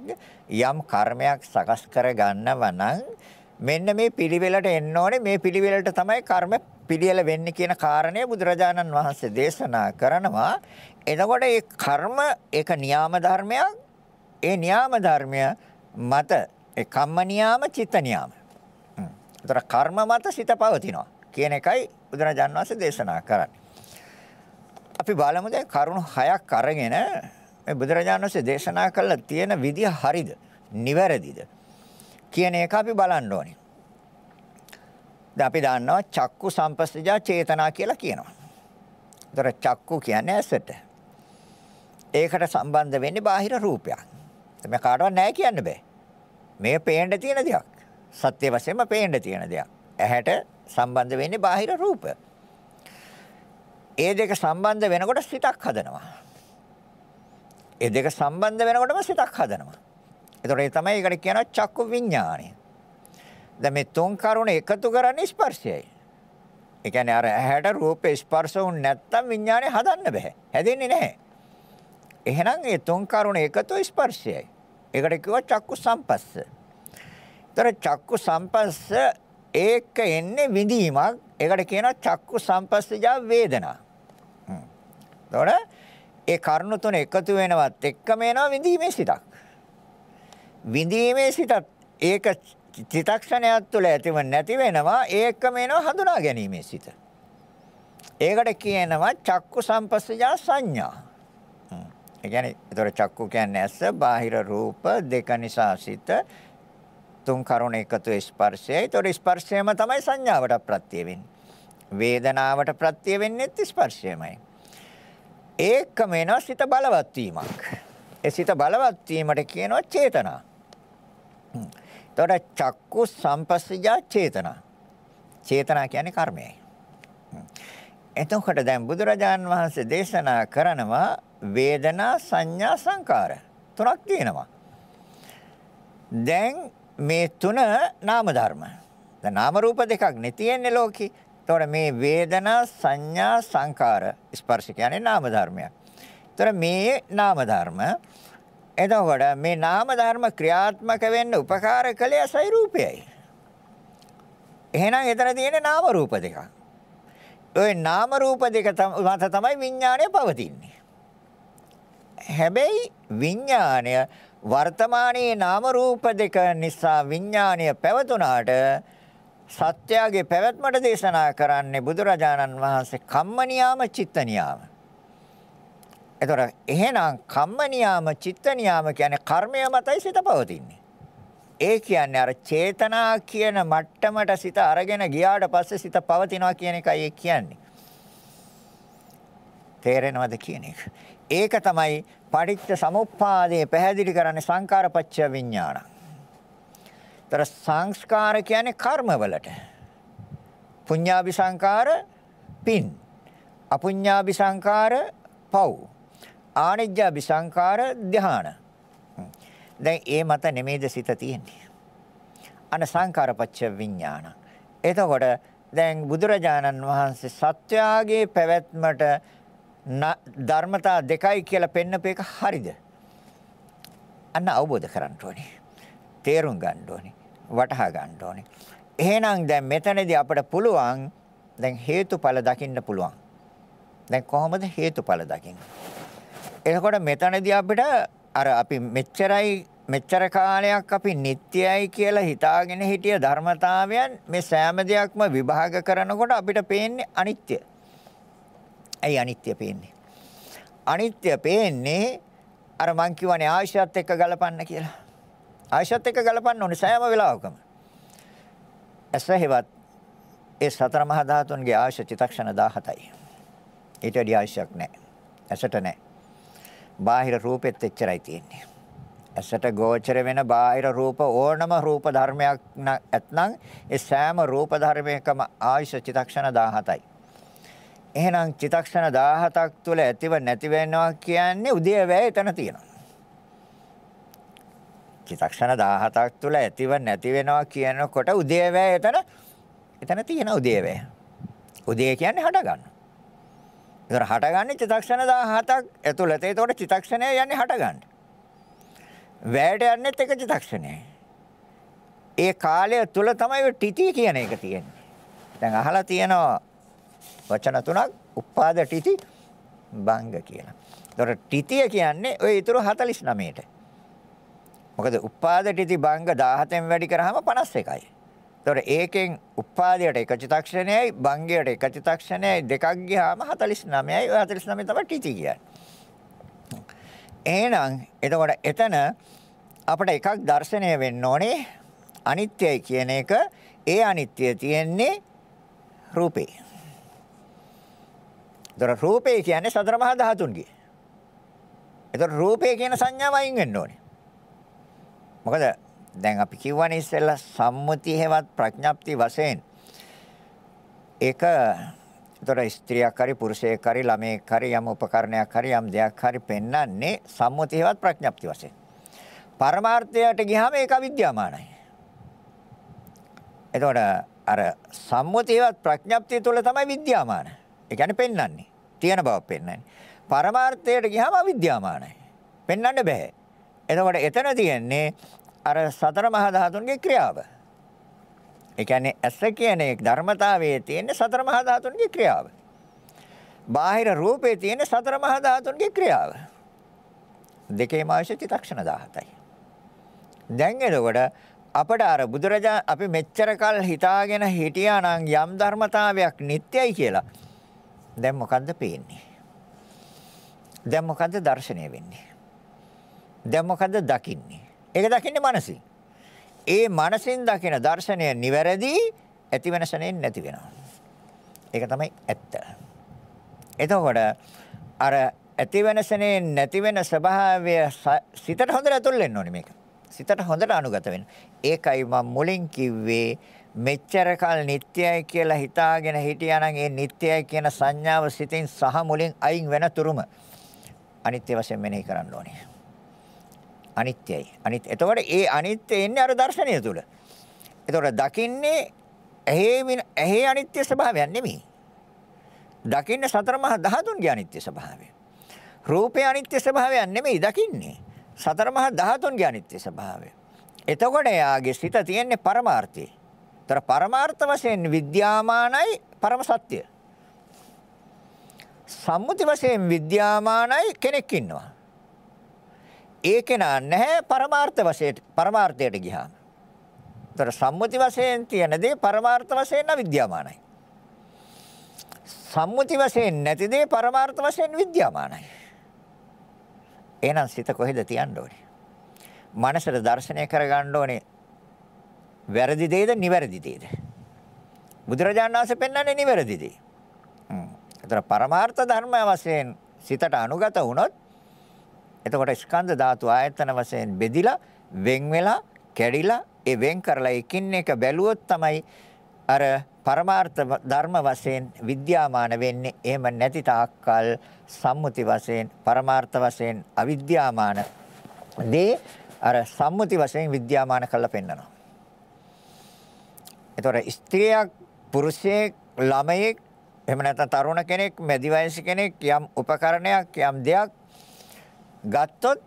Speaker 1: යම් කර්මයක් සකස් කර ගන්නව නම් මෙන්න මේ පිළිවෙලට එන්න ඕනේ මේ පිළිවෙලට තමයි කර්ම පිළියෙල වෙන්නේ කියන කාරණය බුදුරජාණන් වහන්සේ දේශනා කරනවා. එතකොට මේ කර්ම ඒක න්‍යාම ධර්මයක්. ඒ න්‍යාම ධර්මය මත ඒ කම්ම න්‍යාම චිත්ත න්‍යාම. ඒතර කර්ම මත සිත පවතිනවා කියන එකයි බුදුරජාණන් වහන්සේ දේශනා කරන්නේ. අපි බලමු දැන් කරුණු හයක් අරගෙන මේ බුදුරජාණන් වහන්සේ දේශනා කළ තියෙන විදිය හරිද? නිවැරදිද? කියන එක අපි බලන්න ඕනේ. දැන් අපි දන්නවා චක්කු සම්පස්සජා චේතනා කියලා කියනවා. ඒතර චක්කු කියන්නේ ඇසට. ඒකට සම්බන්ධ වෙන්නේ බාහිර රූපයක්. මේ කාටවත් නැහැ කියන්න බෑ. මේ පේන්න තියෙන දෙයක්. සත්‍ය වශයෙන්ම පේන්න තියෙන දෙයක්. ඇහැට සම්බන්ධ වෙන්නේ බාහිර රූප. ඒ දෙක සම්බන්ධ වෙනකොට සිතක් හදනවා. ඒ දෙක සම්බන්ධ වෙනකොටම සිතක් හදනවා. ඒතකොට ඒ තමයි ඒකට කියනවා චක්කු විඥානය. දැන් මේ තුන් කරුණ එකතු කරන්නේ ස්පර්ශයයි. ඒ කියන්නේ අර ඇහැට රූපේ ස්පර්ශ වුනේ නැත්තම් විඥානය හදන්න බෑ. හැදෙන්නේ නැහැ. එහෙනම් මේ තුන් කරුණ එකතු ස්පර්ශයයි. ඒකට කිව්වා චක්කු සම්පස්ස. ତර චක්කු සම්පස්ස ඒක එන්නේ විඳීමක්. ඒකට කියනවා චක්කු සම්පස්සජා වේදනා. එතකොට ඒ කරුණු තුන එකතු වෙනවත් එක්කම එනවා විඳීමේ සිතක්. විඳීමේ සිතත් ඒක චිතක්ෂණයක් තුළ ඇතිව නැති වෙනවා ඒකම එනවා හඳුනා ගැනීමේ සිත. ඒකට කියනවා චක්කු සම්පස්සජා සංඥා. ඒ කියන්නේ ඒතර චක්කු කියන්නේ ඇස බාහිර රූප දෙක නිසා සිත තුන් කරුණ එකතු ස්පර්ශයයි. ඒතර ස්පර්ශයම තමයි සංඥාවට ප්‍රත්‍ය වෙන්නේ. වේදනාවට ප්‍රත්‍ය වෙන්නේ ස්පර්ශයමයි. ඒකම එනවා සිත බලවත් වීමක්. ඒ සිත බලවත් වීමට කියනවා චේතනා. එතකොට චක්කු සම්පස්සජා චේතනා. චේතනා කියන්නේ කර්මයයි. එතකොට දැන් බුදුරජාන් වහන්සේ දේශනා කරනවා වේදනා සංඥා සංකාර තුනක් තියෙනවා. දැන් මේ තුන නාම ධර්ම. දැන් නාම රූප දෙකක් නේ තියෙන්නේ ලෝකේ. එතකොට මේ වේදනා සංඥා සංකාර ස්පර්ශ කියන්නේ නාම ධර්මයක්. එතකොට මේ නාම ධර්ම එතකොට මේ නාම ධර්ම ක්‍රියාත්මක වෙන්න උපකාර කළේ අසයි රූපයයි. එහෙනම් එතන තියෙන්නේ නාම රූප දෙකක්. ওই නාම රූප දෙක මත තමයි විඥාණය පවතින්නේ. හැබැයි විඥාණය වර්තමානයේ නාම රූප දෙක නිසා විඥාණය පැවතුනාට සත්‍යයේ පැවැත්මට දේශනා කරන්නේ බුදුරජාණන් වහන්සේ කම්ම නියාම චිත්ත නියාම. එතකොට එහෙනම් කම්ම නියාම චිත්ත නියාම කියන්නේ කර්මය මතයි සිත පවතින්නේ. ඒ කියන්නේ අර චේතනා කියන මට්ටමට සිත අරගෙන ගියාට පස්සේ සිත පවතිනවා කියන එකයි ඒ කියන්නේ. තේරෙනවද කියන එක? ඒක තමයි පටිච්ච සමුප්පාදයේ පැහැදිලි කරන්නේ සංකාරපච්චය විඥාන. ତර සංස්කාර කියන්නේ කර්මවලට. පුඤ්ඤාභි සංකාර පින්. අපුඤ්ඤාභි සංකාර පව්. ආනිජ්ජාභි සංකාර ධ්‍යාන. දැන් ඒ මත නෙමෙයිද සිත තියෙන්නේ. අන සංකාරපච්ච විඥාන. එතකොට දැන් බුදුරජාණන් වහන්සේ සත්‍යාගේ පැවැත්මට ධර්මතා දෙකයි කියලා පෙන්නපේක හරිද? අන්න අවබෝධ කරගන්න ඕනේ. තේරුම් ගන්න ඕනේ. වටහා ගන්න ඕනේ. එහෙනම් දැන් මෙතනදී අපිට පුළුවන් දැන් හේතුඵල දකින්න පුළුවන්. දැන් කොහොමද හේතුඵල දකින්නේ? එතකොට මෙතනදී අපිට අර අපි මෙච්චරයි මෙච්චර කාලයක් අපි නිට්ටයයි කියලා හිතාගෙන හිටිය ධර්මතාවයන් මේ සෑම දෙයක්ම විභාග කරනකොට අපිට පේන්නේ අනිත්‍ය. ඇයි අනිත්‍ය පේන්නේ? අනිත්‍ය පේන්නේ අර මං කියවනේ ආයශයත් එක්ක ගලපන්න කියලා. ආයශයත් එක්ක ගලපන්න ඕනේ සෑම වෙලාවකම. ඇසහෙවත් ඒ සතර මහා ධාතුන්ගේ ආයශ චිතක්ෂණ 17යි. ඊට වඩා ආයශයක් නැහැ. ඇසට නැහැ. බාහිර රූපෙත් එච්චරයි තියෙන්නේ. ඇසට ගෝචර වෙන බාහිර රූප ඕනම රූප ධර්මයක් නැත්නම් ඒ සෑම රූප ධර්මයකම ආයුෂ චිතක්ෂණ 17යි. එහෙනම් චිතක්ෂණ 17ක් තුළ ඇතිව නැති වෙනවා කියන්නේ උදේවැය එතන තියෙනවා. චිතක්ෂණ 17ක් තුළ ඇතිව නැති වෙනවා කියනකොට උදේවැය එතන එතන තියෙන උදේවැය. උදේ කියන්නේ හට ගන්න. ඒතර හටගන්නේ චිතක්ෂණ 17ක් ඇතුළත. ඒතකොට චිතක්ෂණය යන්නේ හට ගන්න. වැයට යන්නේත් එක චිතක්ෂණයයි. ඒ කාලය තුල තමයි ටිටි කියන එක තියෙන්නේ. දැන් අහලා තියෙනවා වචන තුනක් උපාද ටිටි බංග කියලා. ඒතර ටිටිය කියන්නේ ওই ඊතුරු 49ට. මොකද උපාදටිති භංග 17න් වැඩි කරාම 51යි. එතකොට ඒකෙන් උපාදයට එක චිතක්ෂණයයි භංගයට එක චිතක්ෂණයයි දෙකක් ගියාම 49යි. ඔය 49 තමයි ටිති කියන්නේ. එහෙනම් එතකොට එතන අපිට එකක් දැర్శණය වෙන්න ඕනේ අනිත්‍යයි කියන එක. ඒ අනිත්‍ය තියෙන්නේ රූපේ. එතකොට රූපේ කියන්නේ සතර මහා ධාතුන්ගේ. එතකොට රූපේ කියන සංඥාව අයින් වෙන්න ඕනේ. මොකද දැන් අපි කියවනේ ඉස්සෙල්ලා සම්මුති හේවත් ප්‍රඥප්ති වශයෙන් ඒක ඒතර ස්ත්‍රියක් හරි පුරුෂයෙක් හරි ළමයෙක් හරි යම් උපකරණයක් හරි යම් දෙයක් හරි පෙන්වන්නේ සම්මුති හේවත් ප්‍රඥප්ති වශයෙන්. පරමාර්ථයට ගියාම ඒක අවිද්‍යාමානයි. එතකොට අර සම්මුතියවත් ප්‍රඥප්තිය තුළ තමයි විද්‍යාමාන. ඒ කියන්නේ පෙන්වන්නේ. තියෙන බව පෙන්වන්නේ. පරමාර්ථයට ගියාම අවිද්‍යාමානයි. පෙන්වන්න බෑ. එතකොට එතන තියෙන්නේ අර සතර මහා ධාතුන්ගේ ක්‍රියාව. ඒ කියන්නේ ඇස කියන එක ධර්මතාවයේ තියෙන සතර මහා ධාතුන්ගේ ක්‍රියාව. බාහිර රූපේ තියෙන සතර මහා ධාතුන්ගේ ක්‍රියාව. දෙකේම ආයශ චිත්තක්ෂණ 17යි. දැන් එතකොට අපට අර බුදුරජා අපි මෙච්චර කල් හිතාගෙන හිටියා නම් යම් ධර්මතාවයක් නිට්ටයයි කියලා. දැන් මොකද්ද පේන්නේ? දැන් මොකද්ද දැర్శණය වෙන්නේ? දැන් මොකද්ද දකින්නේ? ඒක දකින්නේ මනසින්. ඒ මනසින් දකින දර්ශනය නිවැරදි ඇති වෙනසනෙන් නැති වෙනවා. ඒක තමයි ඇත්ත. එතකොට අර ඇති වෙනසනේ නැති වෙන ස්වභාවය සිතට හොඳට ඇතුල් වෙන්න ඕනේ මේක. සිතට හොඳට අනුගත වෙන්න. ඒකයි මම මුලින් කිව්වේ මෙච්චර කල් නිට්ටයයි කියලා හිතාගෙන හිටියානම් ඒ නිට්ටයයි කියන සංඥාව සිතින් සහ මුලින් අයින් වෙන තුරුම අනිත්‍ය වශයෙන් මෙනෙහි කරන්න ඕනේ. අනිත්‍යයි. අනිත් එතකොට ඒ අනිත්‍ය එන්නේ අර දර්ශනය තුල. එතකොට දකින්නේ ඇහි ඇහි අනිත්‍ය ස්වභාවයක් නෙමෙයි. දකින්නේ සතර මහා ධාතුන්ගේ අනිත්‍ය ස්වභාවය. රූපේ අනිත්‍ය ස්වභාවයක් නෙමෙයි දකින්නේ. සතර මහා ධාතුන්ගේ අනිත්‍ය ස්වභාවය. එතකොට එයාගේ සිත තියෙන්නේ පරමාර්ථයේ. ତර පරමාර්ථ වශයෙන් විද්‍යාමානයි පරම සත්‍ය. සම්මුති වශයෙන් විද්‍යාමානයි කෙනෙක් ඉන්නවා. ඒ කෙනා නැහැ පරමාර්ථ වශයෙන් පරමාර්ථයට ගියාම. ତර සම්මුති වශයෙන් තියෙන දේ පරමාර්ථ වශයෙන් අවිද්‍යාමානයි. සම්මුති වශයෙන් නැති දේ පරමාර්ථ වශයෙන් විද්‍යාමානයි. එහෙනම් සිත කොහෙද තියන්න ඕනේ? මනසට දර්ශනය කරගන්න ඕනේ වැරදි දෙයද නිවැරදි දෙයද? බුදුරජාණන් වහන්සේ පෙන්වන්නේ නිවැරදි දෙය. හ්ම්. ඒතර පරමාර්ථ ධර්ම වශයෙන් සිතට අනුගත වුණොත් එතකොට ස්කන්ධ ධාතු ආයතන වශයෙන් බෙදිලා වෙන් වෙලා කැඩිලා ඒ වෙන් කරලා එකින් එක බැලුවොත් තමයි අර පරමාර්ථ ධර්ම වශයෙන් විද්‍යාමාන වෙන්නේ එහෙම නැති තාක්කල් සම්මුති වශයෙන් පරමාර්ථ වශයෙන් අවිද්‍යාමාන දේ අර සම්මුති වශයෙන් විද්‍යාමාන කරලා පෙන්නනවා. ඒතොර ස්ත්‍රියක් පුරුෂයෙක් ළමයෙක් එහෙම නැත්නම් තරුණ කෙනෙක් මැදි වයස කෙනෙක් යම් උපකරණයක් යම් දෙයක් ගත්තොත්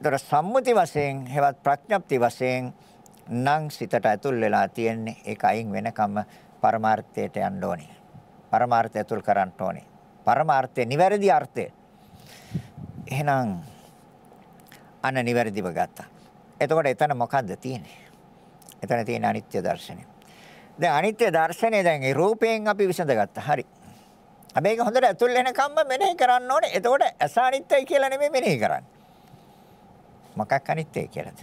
Speaker 1: ඒතොර සම්මුති වශයෙන් හෙවත් ප්‍රඥප්ති වශයෙන් නම් සිතට ඇතුල් වෙලා තියෙන්නේ ඒක අයින් වෙනකම් පරමාර්ථයට යන්න ඕනේ. පරමාර්ථය ඇතුල් කරන්න ඕනේ. පරමාර්ථය නිවැරදි අර්ථය. එහෙනම් අන්න නිවැරදිව ගත්තා. එතකොට එතන මොකද්ද තියෙන්නේ? එතන තියෙන අනිත්‍ය දර්ශනය. දැන් අනිත්‍ය දර්ශනය දැන් ඒ රූපයෙන් අපි විසඳගත්තා. හරි. හැබැයි ඒක හොඳට ඇතුල් වෙනකම්ම මෙනෙහි කරන්න ඕනේ. එතකොට අස අනිත්‍යයි කියලා නෙමෙයි මෙනෙහි කරන්නේ. මොකක් අනිත්‍යයි කියලාද?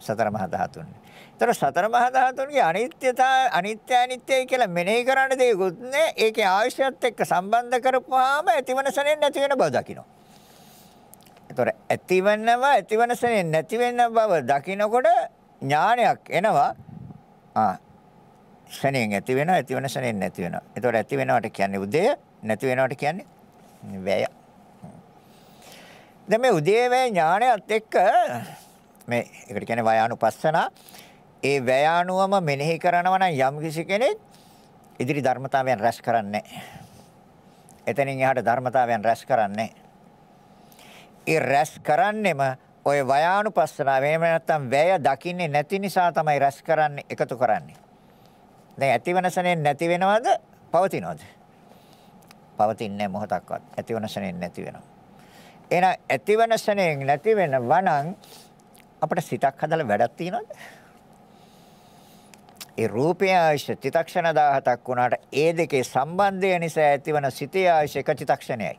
Speaker 1: සතර මහා ධාතුන්. ඒතර සතර මහා ධාතුන්ගේ අනිත්‍යතාව අනිත්‍ය අනිත්‍යයි කියලා මෙනෙහි කරන්න දෙයක්වත් නෑ. ඒකේ ආයශයත් එක්ක සම්බන්ධ කරපුවාම ඇතිවන සනෙන් නැති වෙන බව දකින්න. ඒතර ඇතිවෙනව ඇතිවන සනෙන් නැති වෙන බව දකින්නකොට ඥානයක් එනවා. ආ සනෙන් ඇති වෙනවා ඇතිවන සනෙන් නැති වෙනවා. ඒතර ඇති වෙනවට කියන්නේ උදය නැති වෙනවට කියන්නේ වැය. දැන් මේ උදේවැය ඥානයත් එක්ක මේ ඒකට කියන්නේ වයානුපස්සනා ඒ වෑයානුවම මෙනෙහි කරනවා නම් යම් කිසි කෙනෙක් ඉදිරි ධර්මතාවයන් රැස් කරන්නේ එතනින් එහාට ධර්මතාවයන් රැස් කරන්නේ ඒ රැස් කරන්නෙම ඔය වයානුපස්සනාව එහෙම නැත්නම් වැය දකින්නේ නැති නිසා තමයි රැස් කරන්නේ එකතු කරන්නේ. දැන් ඇතිවනසනේ නැති වෙනවද? පවතිනවද? පවතින්නේ මොහොතක්වත්. ඇතිවනසනේ නැති වෙනවා. එහෙනම් ඇතිවනසනේ නැති වෙනවා නම් අපිට සිතක් හදලා වැඩක් තියනවද? ඒ රූපය ආයශ චිතක්ෂණ 17ක් වුණාට ඒ දෙකේ සම්බන්ධය නිසා ඇතිවන සිතේ ආයශ එක චිතක්ෂණයයි.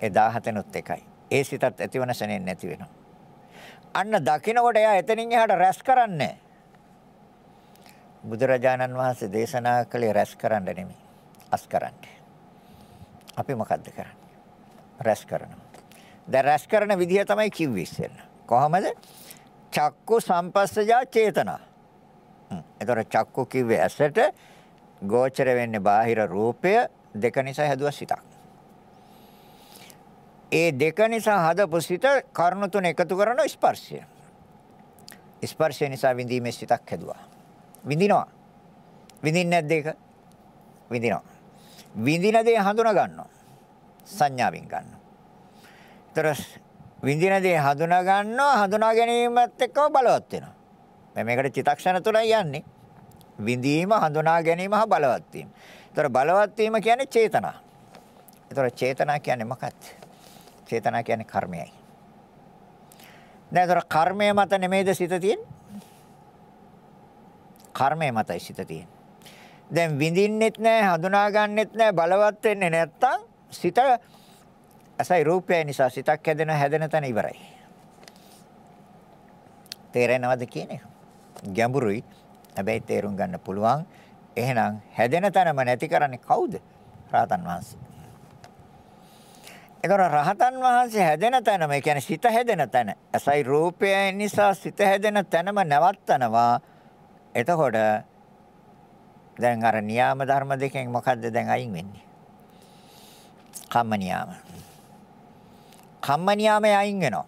Speaker 1: ඒ 17නුත් එකයි. ඒ සිතත් ඇතිවන ශරණෙන් නැති වෙනවා. අන්න දකින්නකොට එයා එතනින් එහාට රැස් කරන්නේ බුදුරජාණන් වහන්සේ දේශනා කළේ රැස් කරන්න නෙමෙයි. අස් කරන්න. අපි මොකද්ද කරන්නේ? රැස් කරනවා. දැන් රැස් කරන විදිහ තමයි කිව්වේ ඉස්සෙල්ලා. කොහමද? චක්කු සම්පස්සජා චේතනා එතකොට චක්කු කිව්වේ ඇසට ගෝචර වෙන්නේ බාහිර රූපය දෙක නිසා හැදුවා සිතක්. ඒ දෙක නිසා හදපු සිත කර්ණ තුන එකතු කරන ස්පර්ශය. ස්පර්ශය නිසා විඳීමේ සිතක් හැදුවා. විඳිනවා. විඳින්නේ නැද්ද ඒක? විඳිනවා. විඳින දේ හඳුනා ගන්නවා. සංඥාවෙන් ගන්නවා. ඒතර විඳින දේ හඳුනා ගන්නවා හඳුනා ගැනීමත් එක්කම බලවත් වෙනවා. මේකට චිතක්ෂණ තුනයි යන්නේ. විඳීම, හඳුනා ගැනීම හා බලවත් වීම. ඒතර බලවත් වීම කියන්නේ චේතනා. ඒතර චේතනා කියන්නේ මොකක්ද? චේතනා කියන්නේ කර්මයයි. දැන් ඒතර කර්මය මත නෙමෙයිද සිත තියෙන්නේ? කර්මය මතයි සිත තියෙන්නේ. දැන් විඳින්නෙත් නැහැ, හඳුනා ගන්නෙත් නැහැ, බලවත් වෙන්නේ නැත්තම් සිත අසයි රූපය නිසා සිතක් හැදෙන හැදෙන තැන ඉවරයි. තේරෙනවද කියන්නේ? ගැඹුරුයි. හැබැයි තේරුම් ගන්න පුළුවන්. එහෙනම් හැදෙන තැනම නැති කරන්නේ කවුද? රහතන් වහන්සේ. ඒතර රහතන් වහන්සේ හැදෙන තැනම, ඒ කියන්නේ සිත හැදෙන තැන. අසයි රූපය නිසා සිත හැදෙන තැනම නැවත්තනවා. එතකොට දැන් අර නියාම ධර්ම දෙකෙන් මොකද්ද දැන් අයින් වෙන්නේ? කම්ම නියාම. කම්ම නියාමයේ අයින් වෙනවා.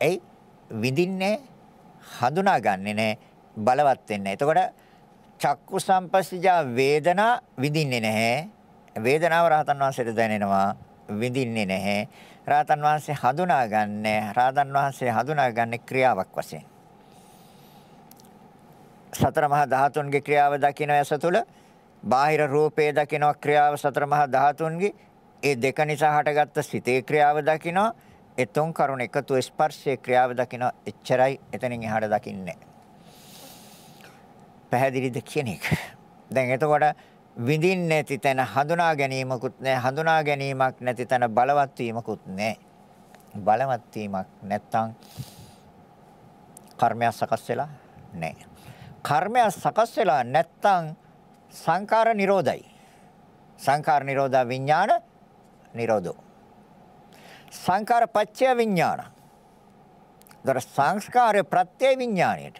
Speaker 1: එයි විඳින්නේ හඳුනාගන්නේ නැහැ බලවත් වෙන්නේ. එතකොට චක්කු සම්පස්සජා වේදනා විඳින්නේ නැහැ. වේදනාව රහතන් වහන්සේට දැනෙනවා විඳින්නේ නැහැ. රහතන් වහන්සේ හඳුනාගන්නේ රහතන් වහන්සේ හඳුනාගන්නේ ක්‍රියාවක් වශයෙන්. සතර මහා ධාතුන්ගේ ක්‍රියාව දකින ඇස තුළ බාහිර රූපේ දකින ක්‍රියාව සතර මහා ධාතුන්ගේ ඒ දෙක නිසා හටගත්ත සිතේ ක්‍රියාව දකිනවා ඒ තුන් කරුණ එකතු ස්පර්ශයේ ක්‍රියාව දකිනවා එච්චරයි එතනින් එහාට දකින්නේ. පැහැදිලිද කියන එක? දැන් එතකොට විඳින්නේ නැති තැන හඳුනා ගැනීමකුත් නැහැ හඳුනා ගැනීමක් නැති තැන බලවත් වීමකුත් නැහැ බලවත් වීමක් නැත්තම් කර්මයක් සකස් වෙලා නැහැ කර්මය සකස් වෙලා නැත්තම් සංකාර නිරෝධයි. සංකාර නිරෝධා විඥාන නිරෝධෝ. සංකාර පත්‍ය විඥාන. දර සංස්කාරය ප්‍රත්‍ය විඥාණයට.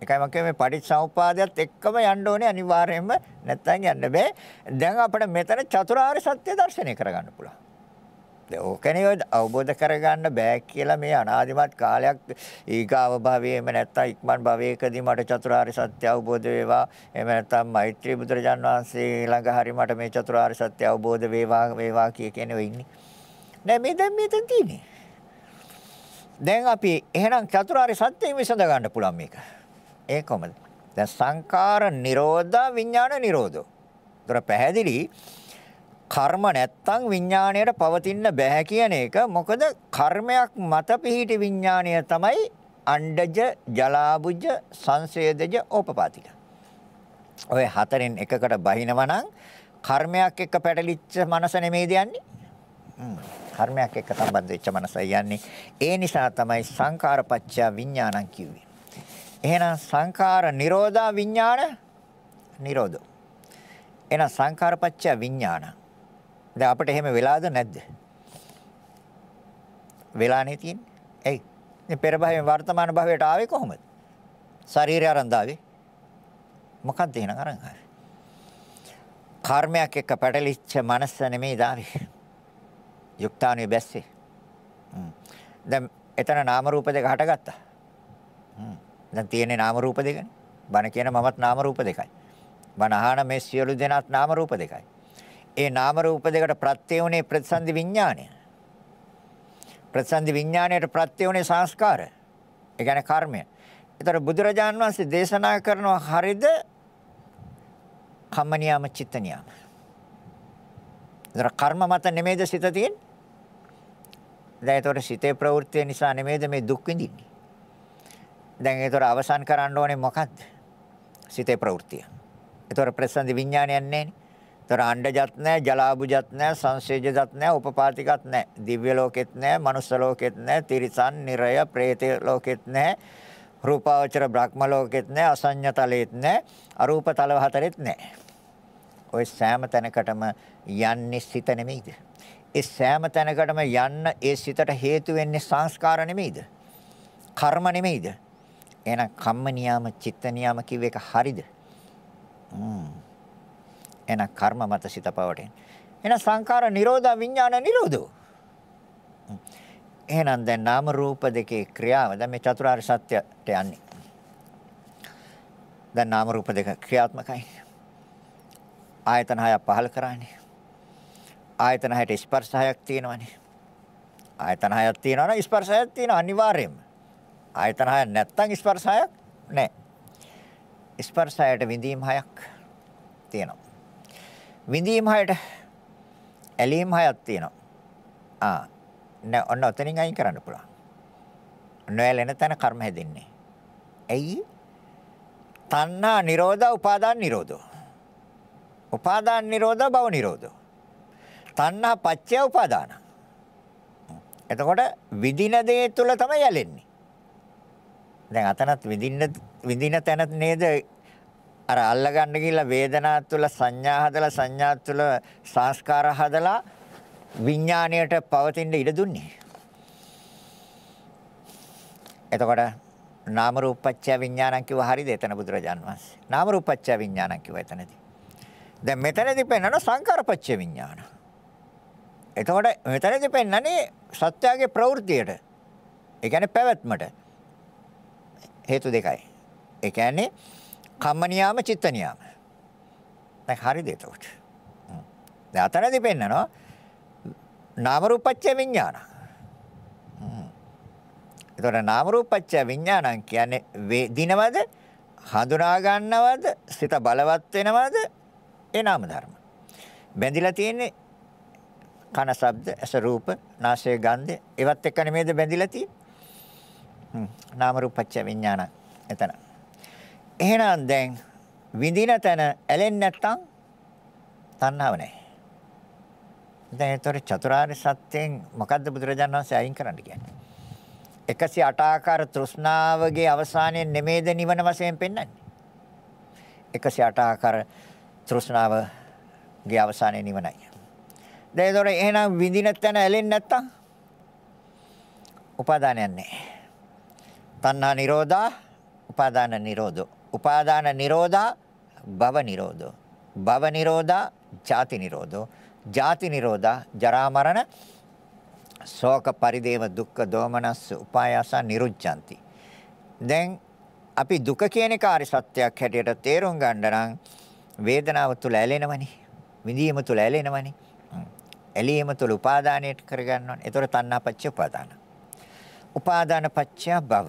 Speaker 1: ඒකයි මම කියන්නේ පටිච්චසමුපාදයට එක්කම යන්න ඕනේ අනිවාර්යයෙන්ම නැත්තම් යන්න බෑ. දැන් අපිට මෙතන චතුරාර්ය සත්‍ය දර්ශනය කරගන්න පුළුවන්. ඕකනේ අවබෝධ කරගන්න බෑ කියලා මේ අනාදිමත් කාලයක් ඊගාව භවයේම නැත්තම් ඉක්මන් භවයකදී මට චතුරාර්ය සත්‍ය අවබෝධ වේවා. එහෙම නැත්තම් මෛත්‍රී බුදුරජාන් වහන්සේ ළඟ හරි මට මේ චතුරාර්ය සත්‍ය අවබෝධ වේවා වේවා කිය කියන්නේ ඉන්නේ. නෑ මේ දැන් මෙතන තියෙන්නේ. දැන් අපි එහෙනම් චතුරාර්ය සත්‍යයෙන් විසඳ ගන්න පුළුවන් මේක. ඒ කොහමද? දැන් සංකාර නිරෝධා විඥාන නිරෝධෝ. ඒතර පැහැදිලි කර්ම නැත්තම් විඥාණයට පවතින්න බෑ කියන එක මොකද කර්මයක් මත පිහිටි විඥාණය තමයි අණ්ඩජ ජලාබුජ සංසේදජ ඕපපාතික. ඔය හතරෙන් එකකට බහිනවා නම් කර්මයක් එක්ක පැටලිච්ච මනස නෙමෙයිද යන්නේ? කර්මයක් එක්ක සම්බන්ධ වෙච්ච මනසයි යන්නේ. ඒ නිසා තමයි සංකාරපච්චය විඥානං කිව්වේ. එහෙනම් සංකාර නිරෝධා විඥාන නිරෝධෝ. එහෙනම් සංකාරපච්චය විඥානං දැන් අපිට එහෙම වෙලාද නැද්ද? වෙලානේ තියෙන්නේ. එයි. මේ පෙර භවයෙන් වර්තමාන භවයට ආවේ කොහොමද? ශරීරය අරන් දාවේ. මොකක්ද එහෙනම් අරන් ආවේ? කර්මයක් එක්ක පැටලිච්ච මනස නෙමෙයි දාවේ. යුක්තාණුවේ බැස්සේ. දැන් එතන නාම රූප දෙක හටගත්තා. දැන් තියෙන්නේ නාම රූප දෙකනේ. බණ කියන මමත් නාම රූප දෙකයි. බණ අහන මේ සියලු දෙනාත් නාම රූප දෙකයි. ඒ නාම රූප දෙකට ප්‍රත්‍ය වුණේ ප්‍රතිසන්දි විඥාණය. ප්‍රතිසන්දි විඥාණයට ප්‍රත්‍ය වුණේ සංස්කාර. ඒ කියන්නේ කර්මය. ඒතර බුදුරජාන් වහන්සේ දේශනා කරනවා හරිද? කම්ම නියම චිත්ත නියම. ඒතර කර්ම මත නෙමෙයිද සිත තියෙන්නේ? දැන් ඒතර සිතේ ප්‍රවෘත්ති නිසා නෙමෙයිද මේ දුක් විඳින්නේ? දැන් ඒතර අවසන් කරන්න ඕනේ මොකද්ද? සිතේ ප්‍රවෘත්තිය. ඒතර ප්‍රතිසන්දි විඥානයක් නැහැ ඒතර අණ්ඩජත් නැහැ, ජලාබුජත් නැහැ, සංසේජජත් නැහැ, උපපාතිකත් නැහැ. දිව්‍ය ලෝකෙත් නැහැ, මනුස්ස ලෝකෙත් නැහැ, තිරිසන්, නිරය, പ്രേත ලෝකෙත් නැහැ. රූපාවචර බ්‍රහ්ම ලෝකෙත් නැහැ, අසඤ්ඤ තලෙත් නැහැ, අරූප තල හතරෙත් නැහැ. ওই සෑම තැනකටම යන්නේ සිත නෙමෙයිද? ඒ සෑම තැනකටම යන්න ඒ සිතට හේතු වෙන්නේ සංස්කාර නෙමෙයිද? කර්ම නෙමෙයිද? එහෙනම් කම්ම නියාම, චිත්ත නියාම කිව්ව එක හරිද? ම්ම් එහෙනම් කර්ම මත සිත පවටෙන. එහෙනම් සංඛාර නිරෝධා විඥාන නිරෝධෝ. එහෙනම් දැන් නාම රූප දෙකේ ක්‍රියාව දැන් මේ චතුරාර්ය සත්‍යයට යන්නේ. දැන් නාම රූප දෙක ක්‍රියාත්මකයි. ආයතන හයක් පහල කරානේ. ආයතන හයට ස්පර්ශ හයක් තියෙනවානේ. ආයතන හයක් තියෙනවා නම් ස්පර්ශ හයක් තියෙනවා අනිවාර්යයෙන්ම. ආයතන හයක් නැත්තම් ස්පර්ශ හයක් නැහැ. ස්පර්ශ හයට විඳීම් හයක් තියෙනවා. විඳීම් හයට ඇලීම් හයක් තියෙනවා. ආ නෑ ඔන්න ඔතනින් අයින් කරන්න පුළුවන්. නොඇලෙන තැන කර්ම හැදෙන්නේ. ඇයි? තණ්හා නිරෝධ උපාදාන නිරෝධෝ. උපාදාන නිරෝධ භව නිරෝධෝ. තණ්හා පච්චය උපාදාන. එතකොට විදින දේ තුල තමයි ඇලෙන්නේ. දැන් අතනත් විඳින්න විඳින තැන නේද අර අල්ලගන්න ගිහිල්ලා වේදනා තුළ සංඥා හදලා සංඥා තුළ සංස්කාර හදලා විඥාණයට පවතින ඉඩ දුන්නේ. එතකොට නාම රූපච්ඡ විඥානං කිව්ව හරියද එතන බුදුරජාන් වහන්සේ. නාම රූපච්ඡ විඥානං කිව්ව එතනදී. දැන් මෙතනදී පෙන්වන සංකාරපච්ඡ විඥාන. එතකොට මෙතනදී පෙන්වන්නේ සත්‍යයේ ප්‍රවෘතියට. ඒ කියන්නේ පැවැත්මට. හේතු දෙකයි. ඒ කියන්නේ කම්ම නියාම චිත්ත නියාම. දැන් හරිද එතකොට? දැන් අතනදී පෙන්නනවා නාම රූපච්ඡ විඥාන. එතකොට නාම රූපච්ඡ විඥානං කියන්නේ දිනවද හඳුනා ගන්නවද සිත බලවත් වෙනවද ඒ නාම ධර්ම. බැඳිලා තියෙන්නේ කන ශබ්ද ඇස රූප නාසය ගන්ධ ඒවත් එක්ක නෙමෙයිද බැඳිලා තියෙන්නේ. නාම රූපච්ඡ විඥාන එතන. එහෙනම් දැන් විඳින තැන ඇලෙන්නේ නැත්තම් තණ්හාව නැහැ. දැන් ඒතර චතුරාර්ය සත්‍යයෙන් මොකද්ද බුදුරජාණන් වහන්සේ අයින් කරන්න කියන්නේ? 108 ආකාර තෘෂ්ණාවගේ අවසානයේ නෙමේද නිවන වශයෙන් පෙන්වන්නේ. 108 ආකාර තෘෂ්ණාවගේ අවසානයේ නිවනයි. දැන් ඒතර එහෙනම් විඳින තැන ඇලෙන්නේ නැත්තම් උපාදානයක් නැහැ. තණ්හා නිරෝධා උපාදාන නිරෝධෝ. උපාදාන නිරෝධා භව නිරෝධෝ. භව නිරෝධා ජාති නිරෝධෝ. ජාති නිරෝධා ජරා මරණ ශෝක පරිදේව දුක්ඛ දෝමනස් උපායාස නිරුද්ධಂತಿ. දැන් අපි දුක කියන කාර්ය සත්‍යයක් හැටියට තේරුම් ගන්න නම් වේදනාව තුල ඇලෙනවනේ. විඳීම තුල ඇලෙනවනේ. ඇලීම තුල උපාදානයට කරගන්න ඕනේ. ඒතර තණ්හාපච්ච උපාදාන. උපාදානපච්ච භව.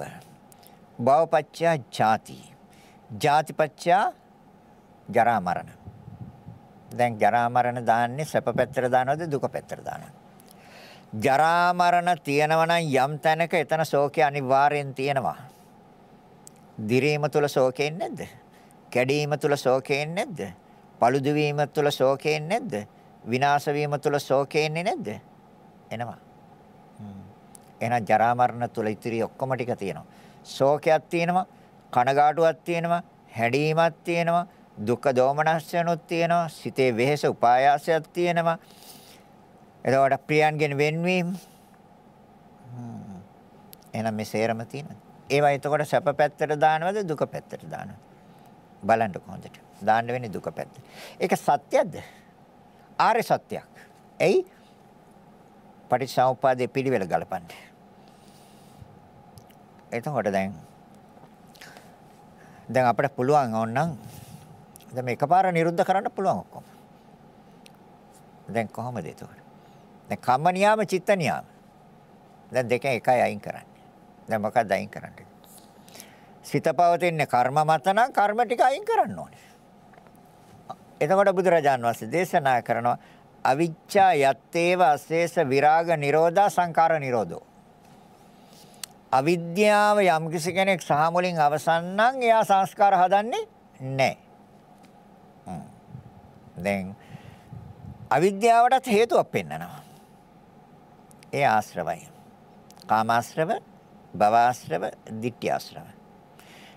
Speaker 1: භවපච්ච ජාති. ජාතිපච්ච ජරා මරණ. දැන් ජරා මරණ දාන්නේ සැප පැත්තට දානවද දුක පැත්තට දානවද? ජරා මරණ තියෙනවා නම් යම් තැනක එතන ශෝකය අනිවාර්යෙන් තියෙනවා. දිරීම තුල ශෝකයෙන් නැද්ද? කැඩීම තුල ශෝකයෙන් නැද්ද? paludu වීම තුල ශෝකයෙන් නැද්ද? විනාශ වීම තුල ශෝකයෙන් නැද්ද? එනවා. එහෙනම් ජරා මරණ තුල ඉතිරි ඔක්කොම ටික තියෙනවා. ශෝකයක් තියෙනවා, කනගාටුවක් තියෙනවා, හැඬීමක් තියෙනවා, දුක් දෝමනස්යනොත් තියෙනවා, සිතේ වෙහෙස උපායාසයක් තියෙනවා. එතකොට ප්‍රියයන්ගෙන් වෙන්වීම එහෙනම් මේ සේරම තියෙනවා. ඒවා එතකොට සැප පැත්තට දානවද දුක පැත්තට දානවද? බලන්න කොහොමද? දාන්න වෙන්නේ දුක පැත්ත. ඒක සත්‍යද? ආර්ය සත්‍යයක්. එයි පටිච්චසමුප්පාදයේ පිළිවෙල ගලපන්න. එතකොට දැන් දැන් අපිට පුළුවන් ඕනනම් දැන් මේක පාර නිරුද්ධ කරන්න පුළුවන් ඔක්කොම. දැන් කොහොමද එතකොට? දැන් කම්ම නියාම චිත්ත නියාම. දැන් දෙකෙන් එකයි අයින් කරන්නේ. දැන් මොකක්ද අයින් කරන්නේ? සිත පවතින්නේ කර්ම මත නම් කර්ම ටික අයින් කරන්න ඕනේ. එතකොට බුදුරජාන් වහන්සේ දේශනා කරනවා අවිච්ඡා යත්තේව අශේෂ විරාග නිරෝධා සංකාර නිරෝධෝ. අවිද්‍යාව යම් කිසි කෙනෙක් සහ මුලින් අවසන් නම් එයා සංස්කාර හදන්නේ නැහැ. දැන් අවිද්‍යාවටත් හේතුවක් පෙන්නනවා. ඒ ආශ්‍රවයි. කාමාශ්‍රව, භවආශ්‍රව, ditthියාශ්‍රව.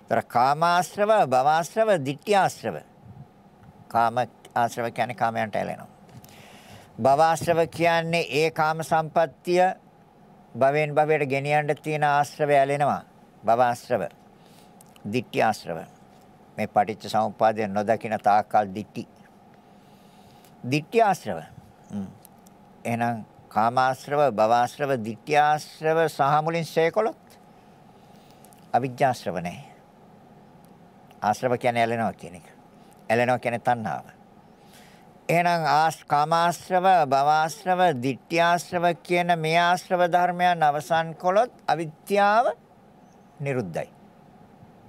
Speaker 1: ତර කාමාශ්‍රව, භවආශ්‍රව, ditthියාශ්‍රව. කාම ආශ්‍රව කියන්නේ කාමයන්ට ඇලෙනවා. භවආශ්‍රව කියන්නේ ඒ කාම සම්පත්තිය භවෙන් භවයට ගෙනියන්න තියෙන ආශ්‍රවය ඇලෙනවා. භවආශ්‍රව. ditthියාශ්‍රව. මේ පටිච්ච සමුප්පාදය නොදකින තාක්කල් ditthි. ditthියාශ්‍රව. එහෙනම් කාමාශ්‍රව, භවආශ්‍රව, ditthියාශ්‍රව සහ මුලින් ශේකොලොත් අවිජ්ජාශ්‍රව නැහැ. ආශ්‍රව කියන්නේ ඇලෙනවා කියන එක. ඇලෙනවා කියන්නේ තණ්හාව. එහෙනම් ආස් කාමාශ්‍රව, භවආශ්‍රව, ditthියාශ්‍රව කියන මේ ආශ්‍රව ධර්මයන් අවසන් කළොත් අවිද්‍යාව නිරුද්ධයි.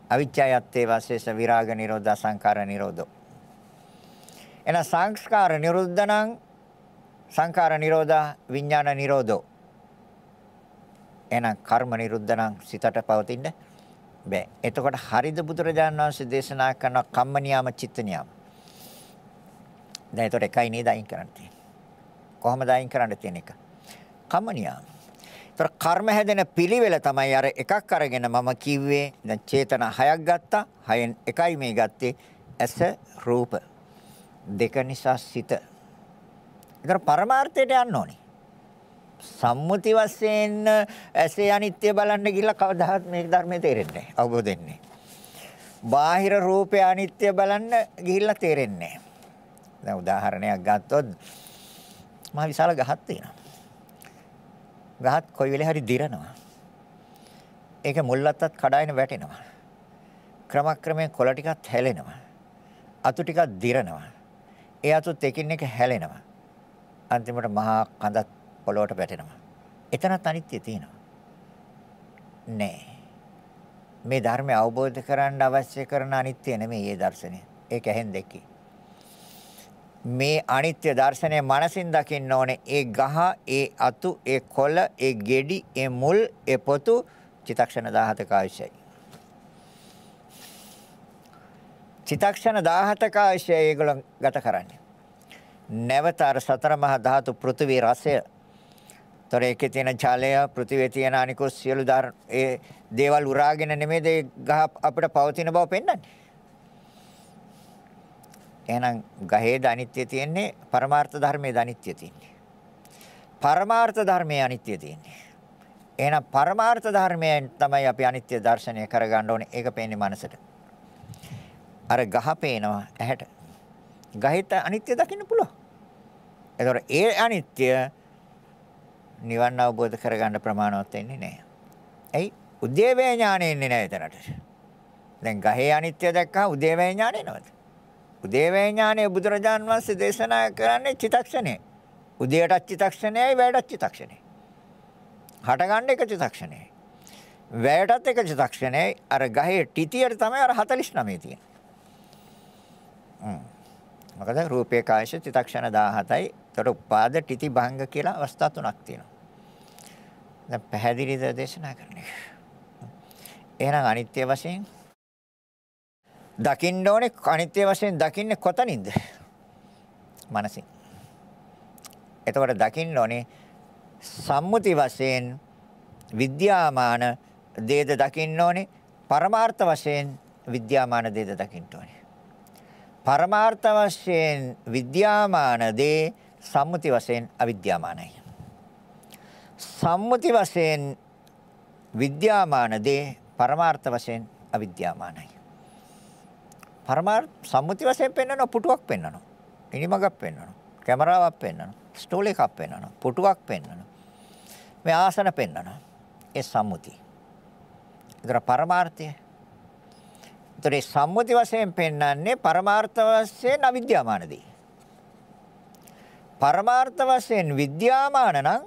Speaker 1: අවිච්ඡයත්තේ වාසේස විරාග නිරෝධ සංකාර නිරෝධෝ. එන සංස්කාර නිරුද්ධ නම් සංඛාර නිරෝධා විඥාන නිරෝධෝ. එහෙනම් කර්ම නිරුද්ධ නම් සිතට පවතින්න බෑ. එතකොට හරිද බුදුරජාණන් වහන්සේ දේශනා කරන කම්ම නියාම චිත්ත නියාම. දැන් එතකොට එකයි නේද අයින් කරන්න තියෙන්නේ. කොහොමද අයින් කරන්න තියෙන එක? කම්ම නියාම. ඒතර කර්ම හැදෙන පිළිවෙල තමයි අර එකක් අරගෙන මම කිව්වේ දැන් චේතන හයක් ගත්තා. හයෙන් එකයි මේ ගත්තේ ඇස රූප. දෙක නිසා සිත ඒතර පරමාර්ථයට යන්න ඕනේ. සම්මුති වශයෙන් ඇසේ අනිත්‍ය බලන්න ගිහිල්ලා කවදාවත් මේ ධර්මයේ තේරෙන්නේ නැහැ. අවබෝධ වෙන්නේ. බාහිර රූපය අනිත්‍ය බලන්න ගිහිල්ලා තේරෙන්නේ නැහැ. දැන් උදාහරණයක් ගත්තොත් මහ විශාල ගහක් තියෙනවා. ගහත් කොයි වෙලේ හරි දිරනවා. ඒක මුල්ලත්තත් කඩාගෙන වැටෙනවා. ක්‍රමක්‍රමයෙන් කොළ ටිකත් හැලෙනවා. අතු ටිකක් දිරනවා. ඒ අතුත් එකින් එක හැලෙනවා. අන්තිමට මහා කඳත් පොළොවට වැටෙනවා. එතනත් අනිත්‍ය තියෙනවා. නෑ. මේ ධර්මය අවබෝධ කරගන්න අවශ්‍ය කරන අනිත්‍ය නෙමෙයි මේ දර්ශනය. ඒක ඇහෙන් දැක්කේ. මේ අනිත්‍ය දර්ශනය මනසින් දකින්න ඕනේ. ඒ ගහ, ඒ අතු, ඒ කොළ, ඒ ගෙඩි, ඒ මුල්, ඒ පොතු චිතක්ෂණ 17ක ආයුෂයි. චිතක්ෂණ 17ක ආයුෂය ඒගොල්ලෝ ගත කරන්නේ. නැවත අර සතර මහා ධාතු පෘථිවි රසය තොර ඒකේ තියෙන ජලය පෘථිවියේ තියෙන අනිකුත් සියලු ඒ දේවල් උරාගෙන නෙමෙයිද ගහ අපිට පවතින බව පෙන්වන්නේ. එහෙනම් ගහේ අනිත්‍ය තියෙන්නේ පරමාර්ථ ධර්මයේ අනිත්‍ය තියෙන්නේ. පරමාර්ථ ධර්මයේ අනිත්‍ය තියෙන්නේ. එහෙනම් පරමාර්ථ ධර්මයෙන් තමයි අපි අනිත්‍ය දර්ශනය කරගන්න ඕනේ. ඒක පේන්නේ මනසට. අර ගහ පේනවා ඇහැට. ගහෙත් අනිත්‍ය දකින්න පුළුවන්. ඒතකොට ඒ අනිත්‍ය නිවන් අවබෝධ කරගන්න ප්‍රමාණවත් වෙන්නේ නැහැ. ඇයි? උද්‍යවේ ඥානෙ එන්නේ නැහැ එතනට. දැන් ගහේ අනිත්‍ය දැක්කම උද්‍යවේ ඥානෙ එනවද? උදේවැය ඥානයේ බුදුරජාන් වහන්සේ දේශනා කරන්නේ චිතක්ෂණය. උදේටත් චිතක්ෂණයයි වැයටත් චිතක්ෂණයයි. හටගන්න එක චිතක්ෂණයයි. වැයටත් එක චිතක්ෂණයයි අර ගහේ ටිතියට තමයි අර 49 තියෙන්නේ. හ්ම්. මොකද රූපේ කායශ චිතක්ෂණ 17යි. ඒතර උපාද ටිති භංග කියලා අවස්ථා තුනක් තියෙනවා. දැන් පැහැදිලිද දේශනා කරන්නේ. එහෙනම් අනිත්‍ය වශයෙන් දකින්න ඕනේ අනිත්‍ය වශයෙන් දකින්නේ කොතනින්ද? මනසින්. එතකොට දකින්න ඕනේ සම්මුති වශයෙන් විද්‍යාමාන දේද දකින්න ඕනේ පරමාර්ථ වශයෙන් විද්‍යාමාන දේද දකින්න ඕනේ. පරමාර්ථ වශයෙන් විද්‍යාමාන දේ සම්මුති වශයෙන් අවිද්‍යාමානයි. සම්මුති වශයෙන් විද්‍යාමාන දේ පරමාර්ථ වශයෙන් අවිද්‍යාමානයි. පරමාර්ථ සම්මුති වශයෙන් පෙන්වන පුටුවක් පෙන්වනවා. ඉනිමගක් පෙන්වනවා. කැමරාවක් පෙන්වනවා. ස්ටෝල් එකක් පෙන්වනවා. පුටුවක් පෙන්වනවා. මේ ආසන පෙන්වනවා. ඒ සම්මුති. ඒතර පරමාර්ථය. ඒතර ඒ සම්මුති වශයෙන් පෙන්වන්නේ පරමාර්ථ වශයෙන් අවිද්‍යාමානදී. පරමාර්ථ වශයෙන් විද්‍යාමාන නම්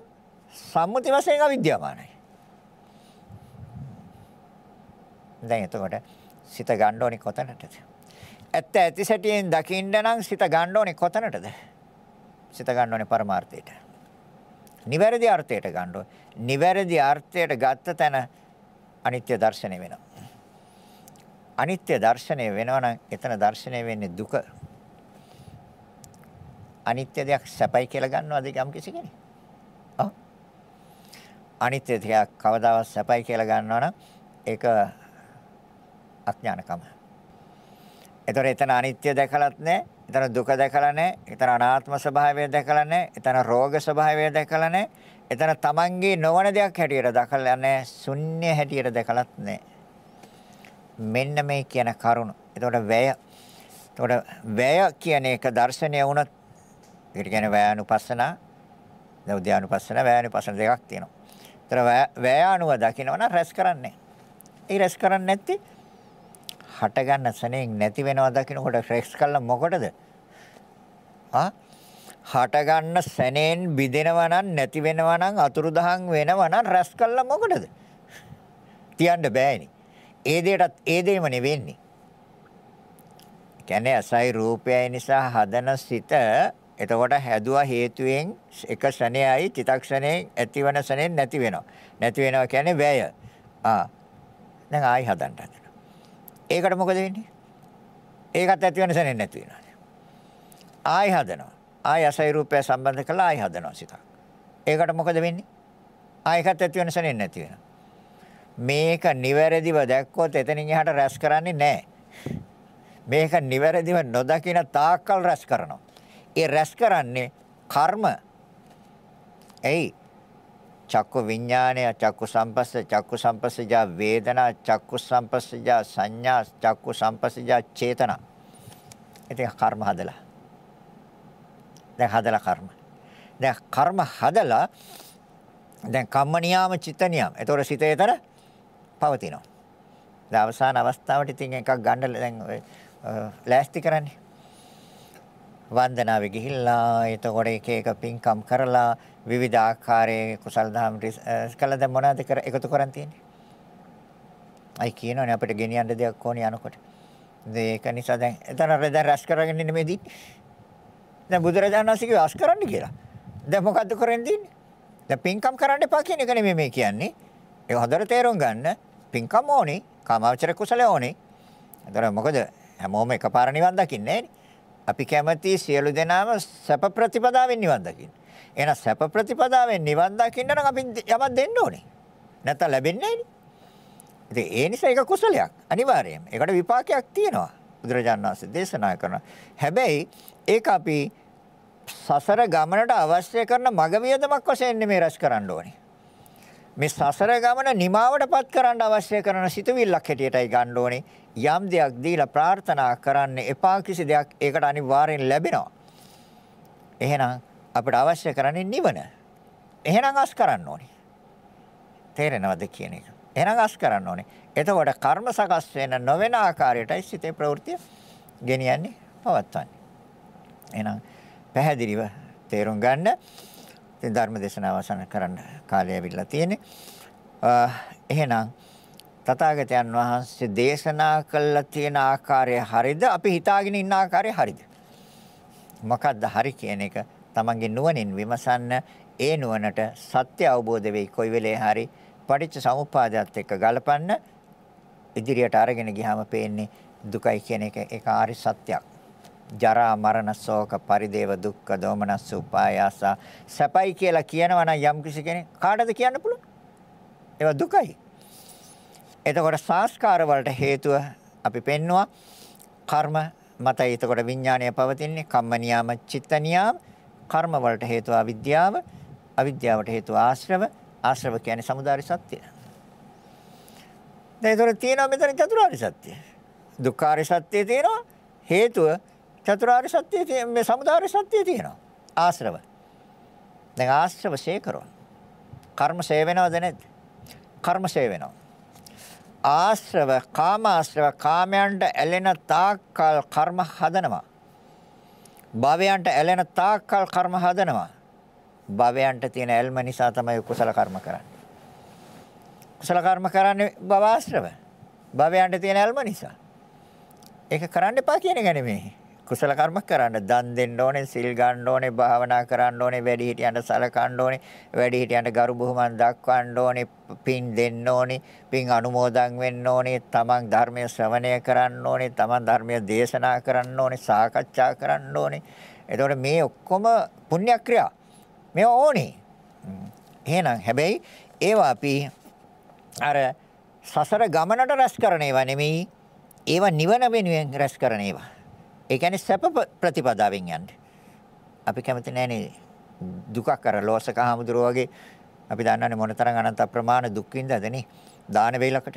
Speaker 1: සම්මුති වශයෙන් අවිද්‍යාමානයි. දැන් එතකොට සිත ගන්න ඕනේ කොතනටද? ඇත්ත ඇති සැටියෙන් දකින්න නම් සිත ගන්න ඕනේ කොතනටද? සිත ගන්න ඕනේ පරමාර්ථයට. නිවැරදි අර්ථයට ගන්න ඕනේ. නිවැරදි අර්ථයට ගත්ත තැන අනිත්‍ය දර්ශනය වෙනවා. අනිත්‍ය දර්ශනය වෙනවා නම් එතන දර්ශනය වෙන්නේ දුක. අනිත්‍ය දෙයක් සැපයි කියලා ගන්නවද යම් කිසි කෙනෙක්? ඔව්. අනිත්‍ය දෙයක් කවදාවත් සැපයි කියලා ගන්නවා නම් ඒක අඥානකම. ඒතර එතන අනිත්‍ය දැකලත් නැහැ. එතන දුක දැකලා නැහැ. එතන අනාත්ම ස්වභාවය දැකලා නැහැ. එතන රෝග ස්වභාවය දැකලා නැහැ. එතන තමන්ගේ නොවන දෙයක් හැටියට දැකලා නැහැ. ශුන්‍ය හැටියට දැකලත් නැහැ. මෙන්න මේ කියන කරුණ. එතකොට වැය. එතකොට වැය කියන එක දර්ශනය වුණත් ඒකට කියන්නේ වෑනුපස්සනා, උද්‍යානුපස්සනා, වෑනුපස්සන දෙකක් තියෙනවා. එතන වෑයානුව දකින්නවනම් රැස් කරන්නේ. ඒ රැස් කරන්නේ නැත්තේ හට ගන්න සනෙන් නැති වෙනවා දකින්නකොට ෆ්ලෙක්ස් කළා මොකටද? ආ හට ගන්න සනෙන් බිදෙනවා නම් නැති වෙනවා නම් අතුරුදහන් වෙනවා නම් රැස් කළා මොකටද? තියන්න බෑනේ. ඒ දෙයටත් ඒ දෙයම නෙවෙන්නේ. කියන්නේ අසයි රූපයයි නිසා හදන සිත එතකොට හැදුවා හේතුවෙන් එක ශණයයි චිතක්ෂණයෙන් ඇතිවන ශණයෙන් නැති වෙනවා. නැති වෙනවා කියන්නේ වැය. ආ දැන් ආයි හදන්න හදනවා. ඒකට මොකද වෙන්නේ? ඒකත් ඇති වෙන සෙනෙන් නැති වෙනවා. ආයි හදනවා. ආයි අසයි රූපය සම්බන්ධ කළා ආයි හදනවා සිතක්. ඒකට මොකද වෙන්නේ? ආයකත් ඇති වෙන සෙනෙන් නැති වෙනවා. මේක නිවැරදිව දැක්කොත් එතනින් එහාට රැස් කරන්නේ නැහැ. මේක නිවැරදිව නොදකින තාක්කල් රැස් කරනවා. ඒ රැස් කරන්නේ කර්ම. එයි චක්කු විඥානය, චක්කු සම්පස්ස, චක්කු සම්පස්සජා වේදනා, චක්කු සම්පස්සජා සංඥා, චක්කු සම්පස්සජා චේතනා. ඉතින් කර්ම හදලා. දැන් හදලා කර්ම. දැන් කර්ම හදලා දැන් කම්ම නියාම චිත්ත නියාම. ඒතොර සිතේතර පවතිනවා. දැන් අවසාන අවස්ථාවට ඉතින් එකක් ගන්න දැන් ලෑස්ති කරන්නේ. වන්දනාවේ ගිහිල්ලා එතකොට එක එක පින්කම් කරලා විවිධ ආකාරයේ කුසල් දහම් කළා දැන් මොනවද කර එකතු කරන් තියෙන්නේ? අයි කියනවනේ අපිට ගෙනියන්න දෙයක් ඕනේ යනකොට. ඒක නිසා දැන් එතන දැන් රැස් කරගෙන ඉන්නේ මේ දින්නේ. දැන් බුදුරජාණන් වහන්සේ කිව්වා අස් කරන්න කියලා. දැන් මොකද්ද කරන්නේ දින්නේ? දැන් පින්කම් කරන්න එපා කියන එක නෙමෙයි මේ කියන්නේ. ඒක හොඳට තේරුම් ගන්න. පින්කම් ඕනේ, කාමාවචර කුසල ඕනේ. ඒතර මොකද හැමෝම එකපාර නිවන් දකින්නේ අපි කැමති සියලු දෙනාම සැප ප්‍රතිපදාවෙන් නිවන් දකින්න. එහෙනම් සැප ප්‍රතිපදාවෙන් නිවන් දකින්න නම් අපි යමක් දෙන්න ඕනේ. නැත්නම් ලැබෙන්නේ නැහැ ඒ නිසා ඒක කුසලයක් අනිවාර්යයෙන්. ඒකට විපාකයක් තියෙනවා. බුදුරජාණන් වහන්සේ දේශනා කරනවා. හැබැයි ඒක අපි සසර ගමනට අවශ්‍ය කරන මග වියදමක් වශයෙන් නෙමෙයි රැස් කරන්න ඕනේ. මේ සසර ගමන නිමාවටපත් කරන්න අවශ්‍ය කරන සිතුවිල්ලක් හැටියටයි ගන්න ඕනේ. යම් දෙයක් දීලා ප්‍රාර්ථනා කරන්න එපා කිසි දෙයක් ඒකට අනිවාර්යෙන් ලැබෙනවා. එහෙනම් අපිට අවශ්‍ය කරන්නේ නිවන. එහෙනම් අස් කරන්න ඕනේ. තේරෙනවද කියන එක? එහෙනම් අස් කරන්න ඕනේ. එතකොට කර්ම සකස් වෙන නොවන ආකාරයටයි සිතේ ප්‍රවෘත්ති ගෙනියන්නේ පවත්වන්නේ. එහෙනම් පැහැදිලිව තේරුම් ගන්න. ඉතින් ධර්ම දේශනාව අවසන් කරන්න කාලය ඇවිල්ලා තියෙන්නේ. එහෙනම් තථාගතයන් වහන්සේ දේශනා කළා තියෙන ආකාරය හරිද? අපි හිතාගෙන ඉන්න ආකාරය හරිද? මොකක්ද හරි කියන එක තමන්ගේ නුවණින් විමසන්න ඒ නුවණට සත්‍ය අවබෝධ වෙයි කොයි වෙලේ හරි පටිච්ච සමුප්පාදයට එක්ක ගලපන්න ඉදිරියට අරගෙන ගියාම පේන්නේ දුකයි කියන එක ඒක ආරි සත්‍යයක්. ජරා මරණ ශෝක පරිදේව දුක්ඛ දෝමනස්ස උපායාස සැපයි කියලා කියනවා නම් යම් කිසි කෙනෙක් කාටද කියන්න පුළුවන්? ඒවා දුකයි. එතකොට සංස්කාර වලට හේතුව අපි පෙන්නවා කර්ම මතයි එතකොට විඥානය පවතින්නේ කම්ම නියාම චිත්ත නියාම කර්ම වලට හේතුව අවිද්‍යාව අවිද්‍යාවට හේතුව ආශ්‍රව ආශ්‍රව කියන්නේ samudāri සත්‍ය. දැන් ඒතර තියෙනවා මෙතන චතුරාර්ය සත්‍ය. දුක්ඛාරය සත්‍ය තියෙනවා හේතුව චතුරාර්ය සත්‍ය මේ samudāri සත්‍ය තියෙනවා. ආශ්‍රව. දැන් ආශ්‍රව ශේකරෝ. කර්ම ශේ වෙනවද නැද්ද? කර්ම ශේ වෙනවා. ආශ්‍රව කාමාශ්‍රව කාමයන්ට ඇලෙන තාක්කල් කර්ම හදනවා. භවයන්ට ඇලෙන තාක්කල් කර්ම හදනවා. භවයන්ට තියෙන ඇල්ම නිසා තමයි කුසල කර්ම කරන්නේ. කුසල කර්ම කරන්නේ භව ආශ්‍රව. භවයන්ට තියෙන ඇල්ම නිසා. ඒක කරන්න එපා කියන එක නෙමෙයි. කුසල කර්ම කරන්න දන් දෙන්න ඕනේ, සිල් ගන්න ඕනේ, භාවනා කරන්න ඕනේ, වැඩි හිටියන්ට සලකන්න ඕනේ, වැඩි හිටියන්ට ගරු බුහුමන් දක්වන්න ඕනේ, පින් දෙන්න ඕනේ, පින් අනුමෝදන් වෙන්න ඕනේ, තමන් ධර්මය ශ්‍රවණය කරන්න ඕනේ, තමන් ධර්මය දේශනා කරන්න ඕනේ, සාකච්ඡා කරන්න ඕනේ. එතකොට මේ ඔක්කොම පුණ්‍ය ක්‍රියා. මේ ඕනේ. එහෙනම් හැබැයි ඒවා අපි අර සසර ගමනට රැස් කරන ඒවා නෙමෙයි. ඒවා නිවන වෙනුවෙන් රැස් කරන ඒවා. ඒ කියන්නේ සැප ප්‍රතිපදාවෙන් යන්න. අපි කැමති නෑනේ දුකක් අර ලෝසක හමුදුරුව වගේ අපි දන්නන්නේ මොනතරම් අනන්ත ප්‍රමාණ දුක් විඳද නේ දාන වේලකට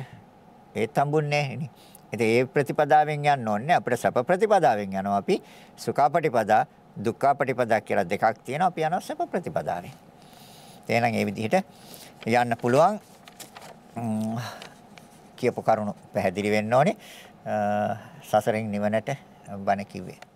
Speaker 1: ඒත් හම්බුන්නේ නෑනේ. ඉතින් ඒ ප්‍රතිපදාවෙන් යන්න ඕනේ අපිට සැප ප්‍රතිපදාවෙන් යනවා අපි සුඛාපටිපදා දුක්ඛාපටිපදා කියලා දෙකක් තියෙනවා අපි යනවා සැප ප්‍රතිපදාවෙන්. එහෙනම් ඒ විදිහට යන්න පුළුවන් කියපු කරුණු පැහැදිලි වෙන්න ඕනේ. සසරෙන් නිවනට බණ කිව්වේ.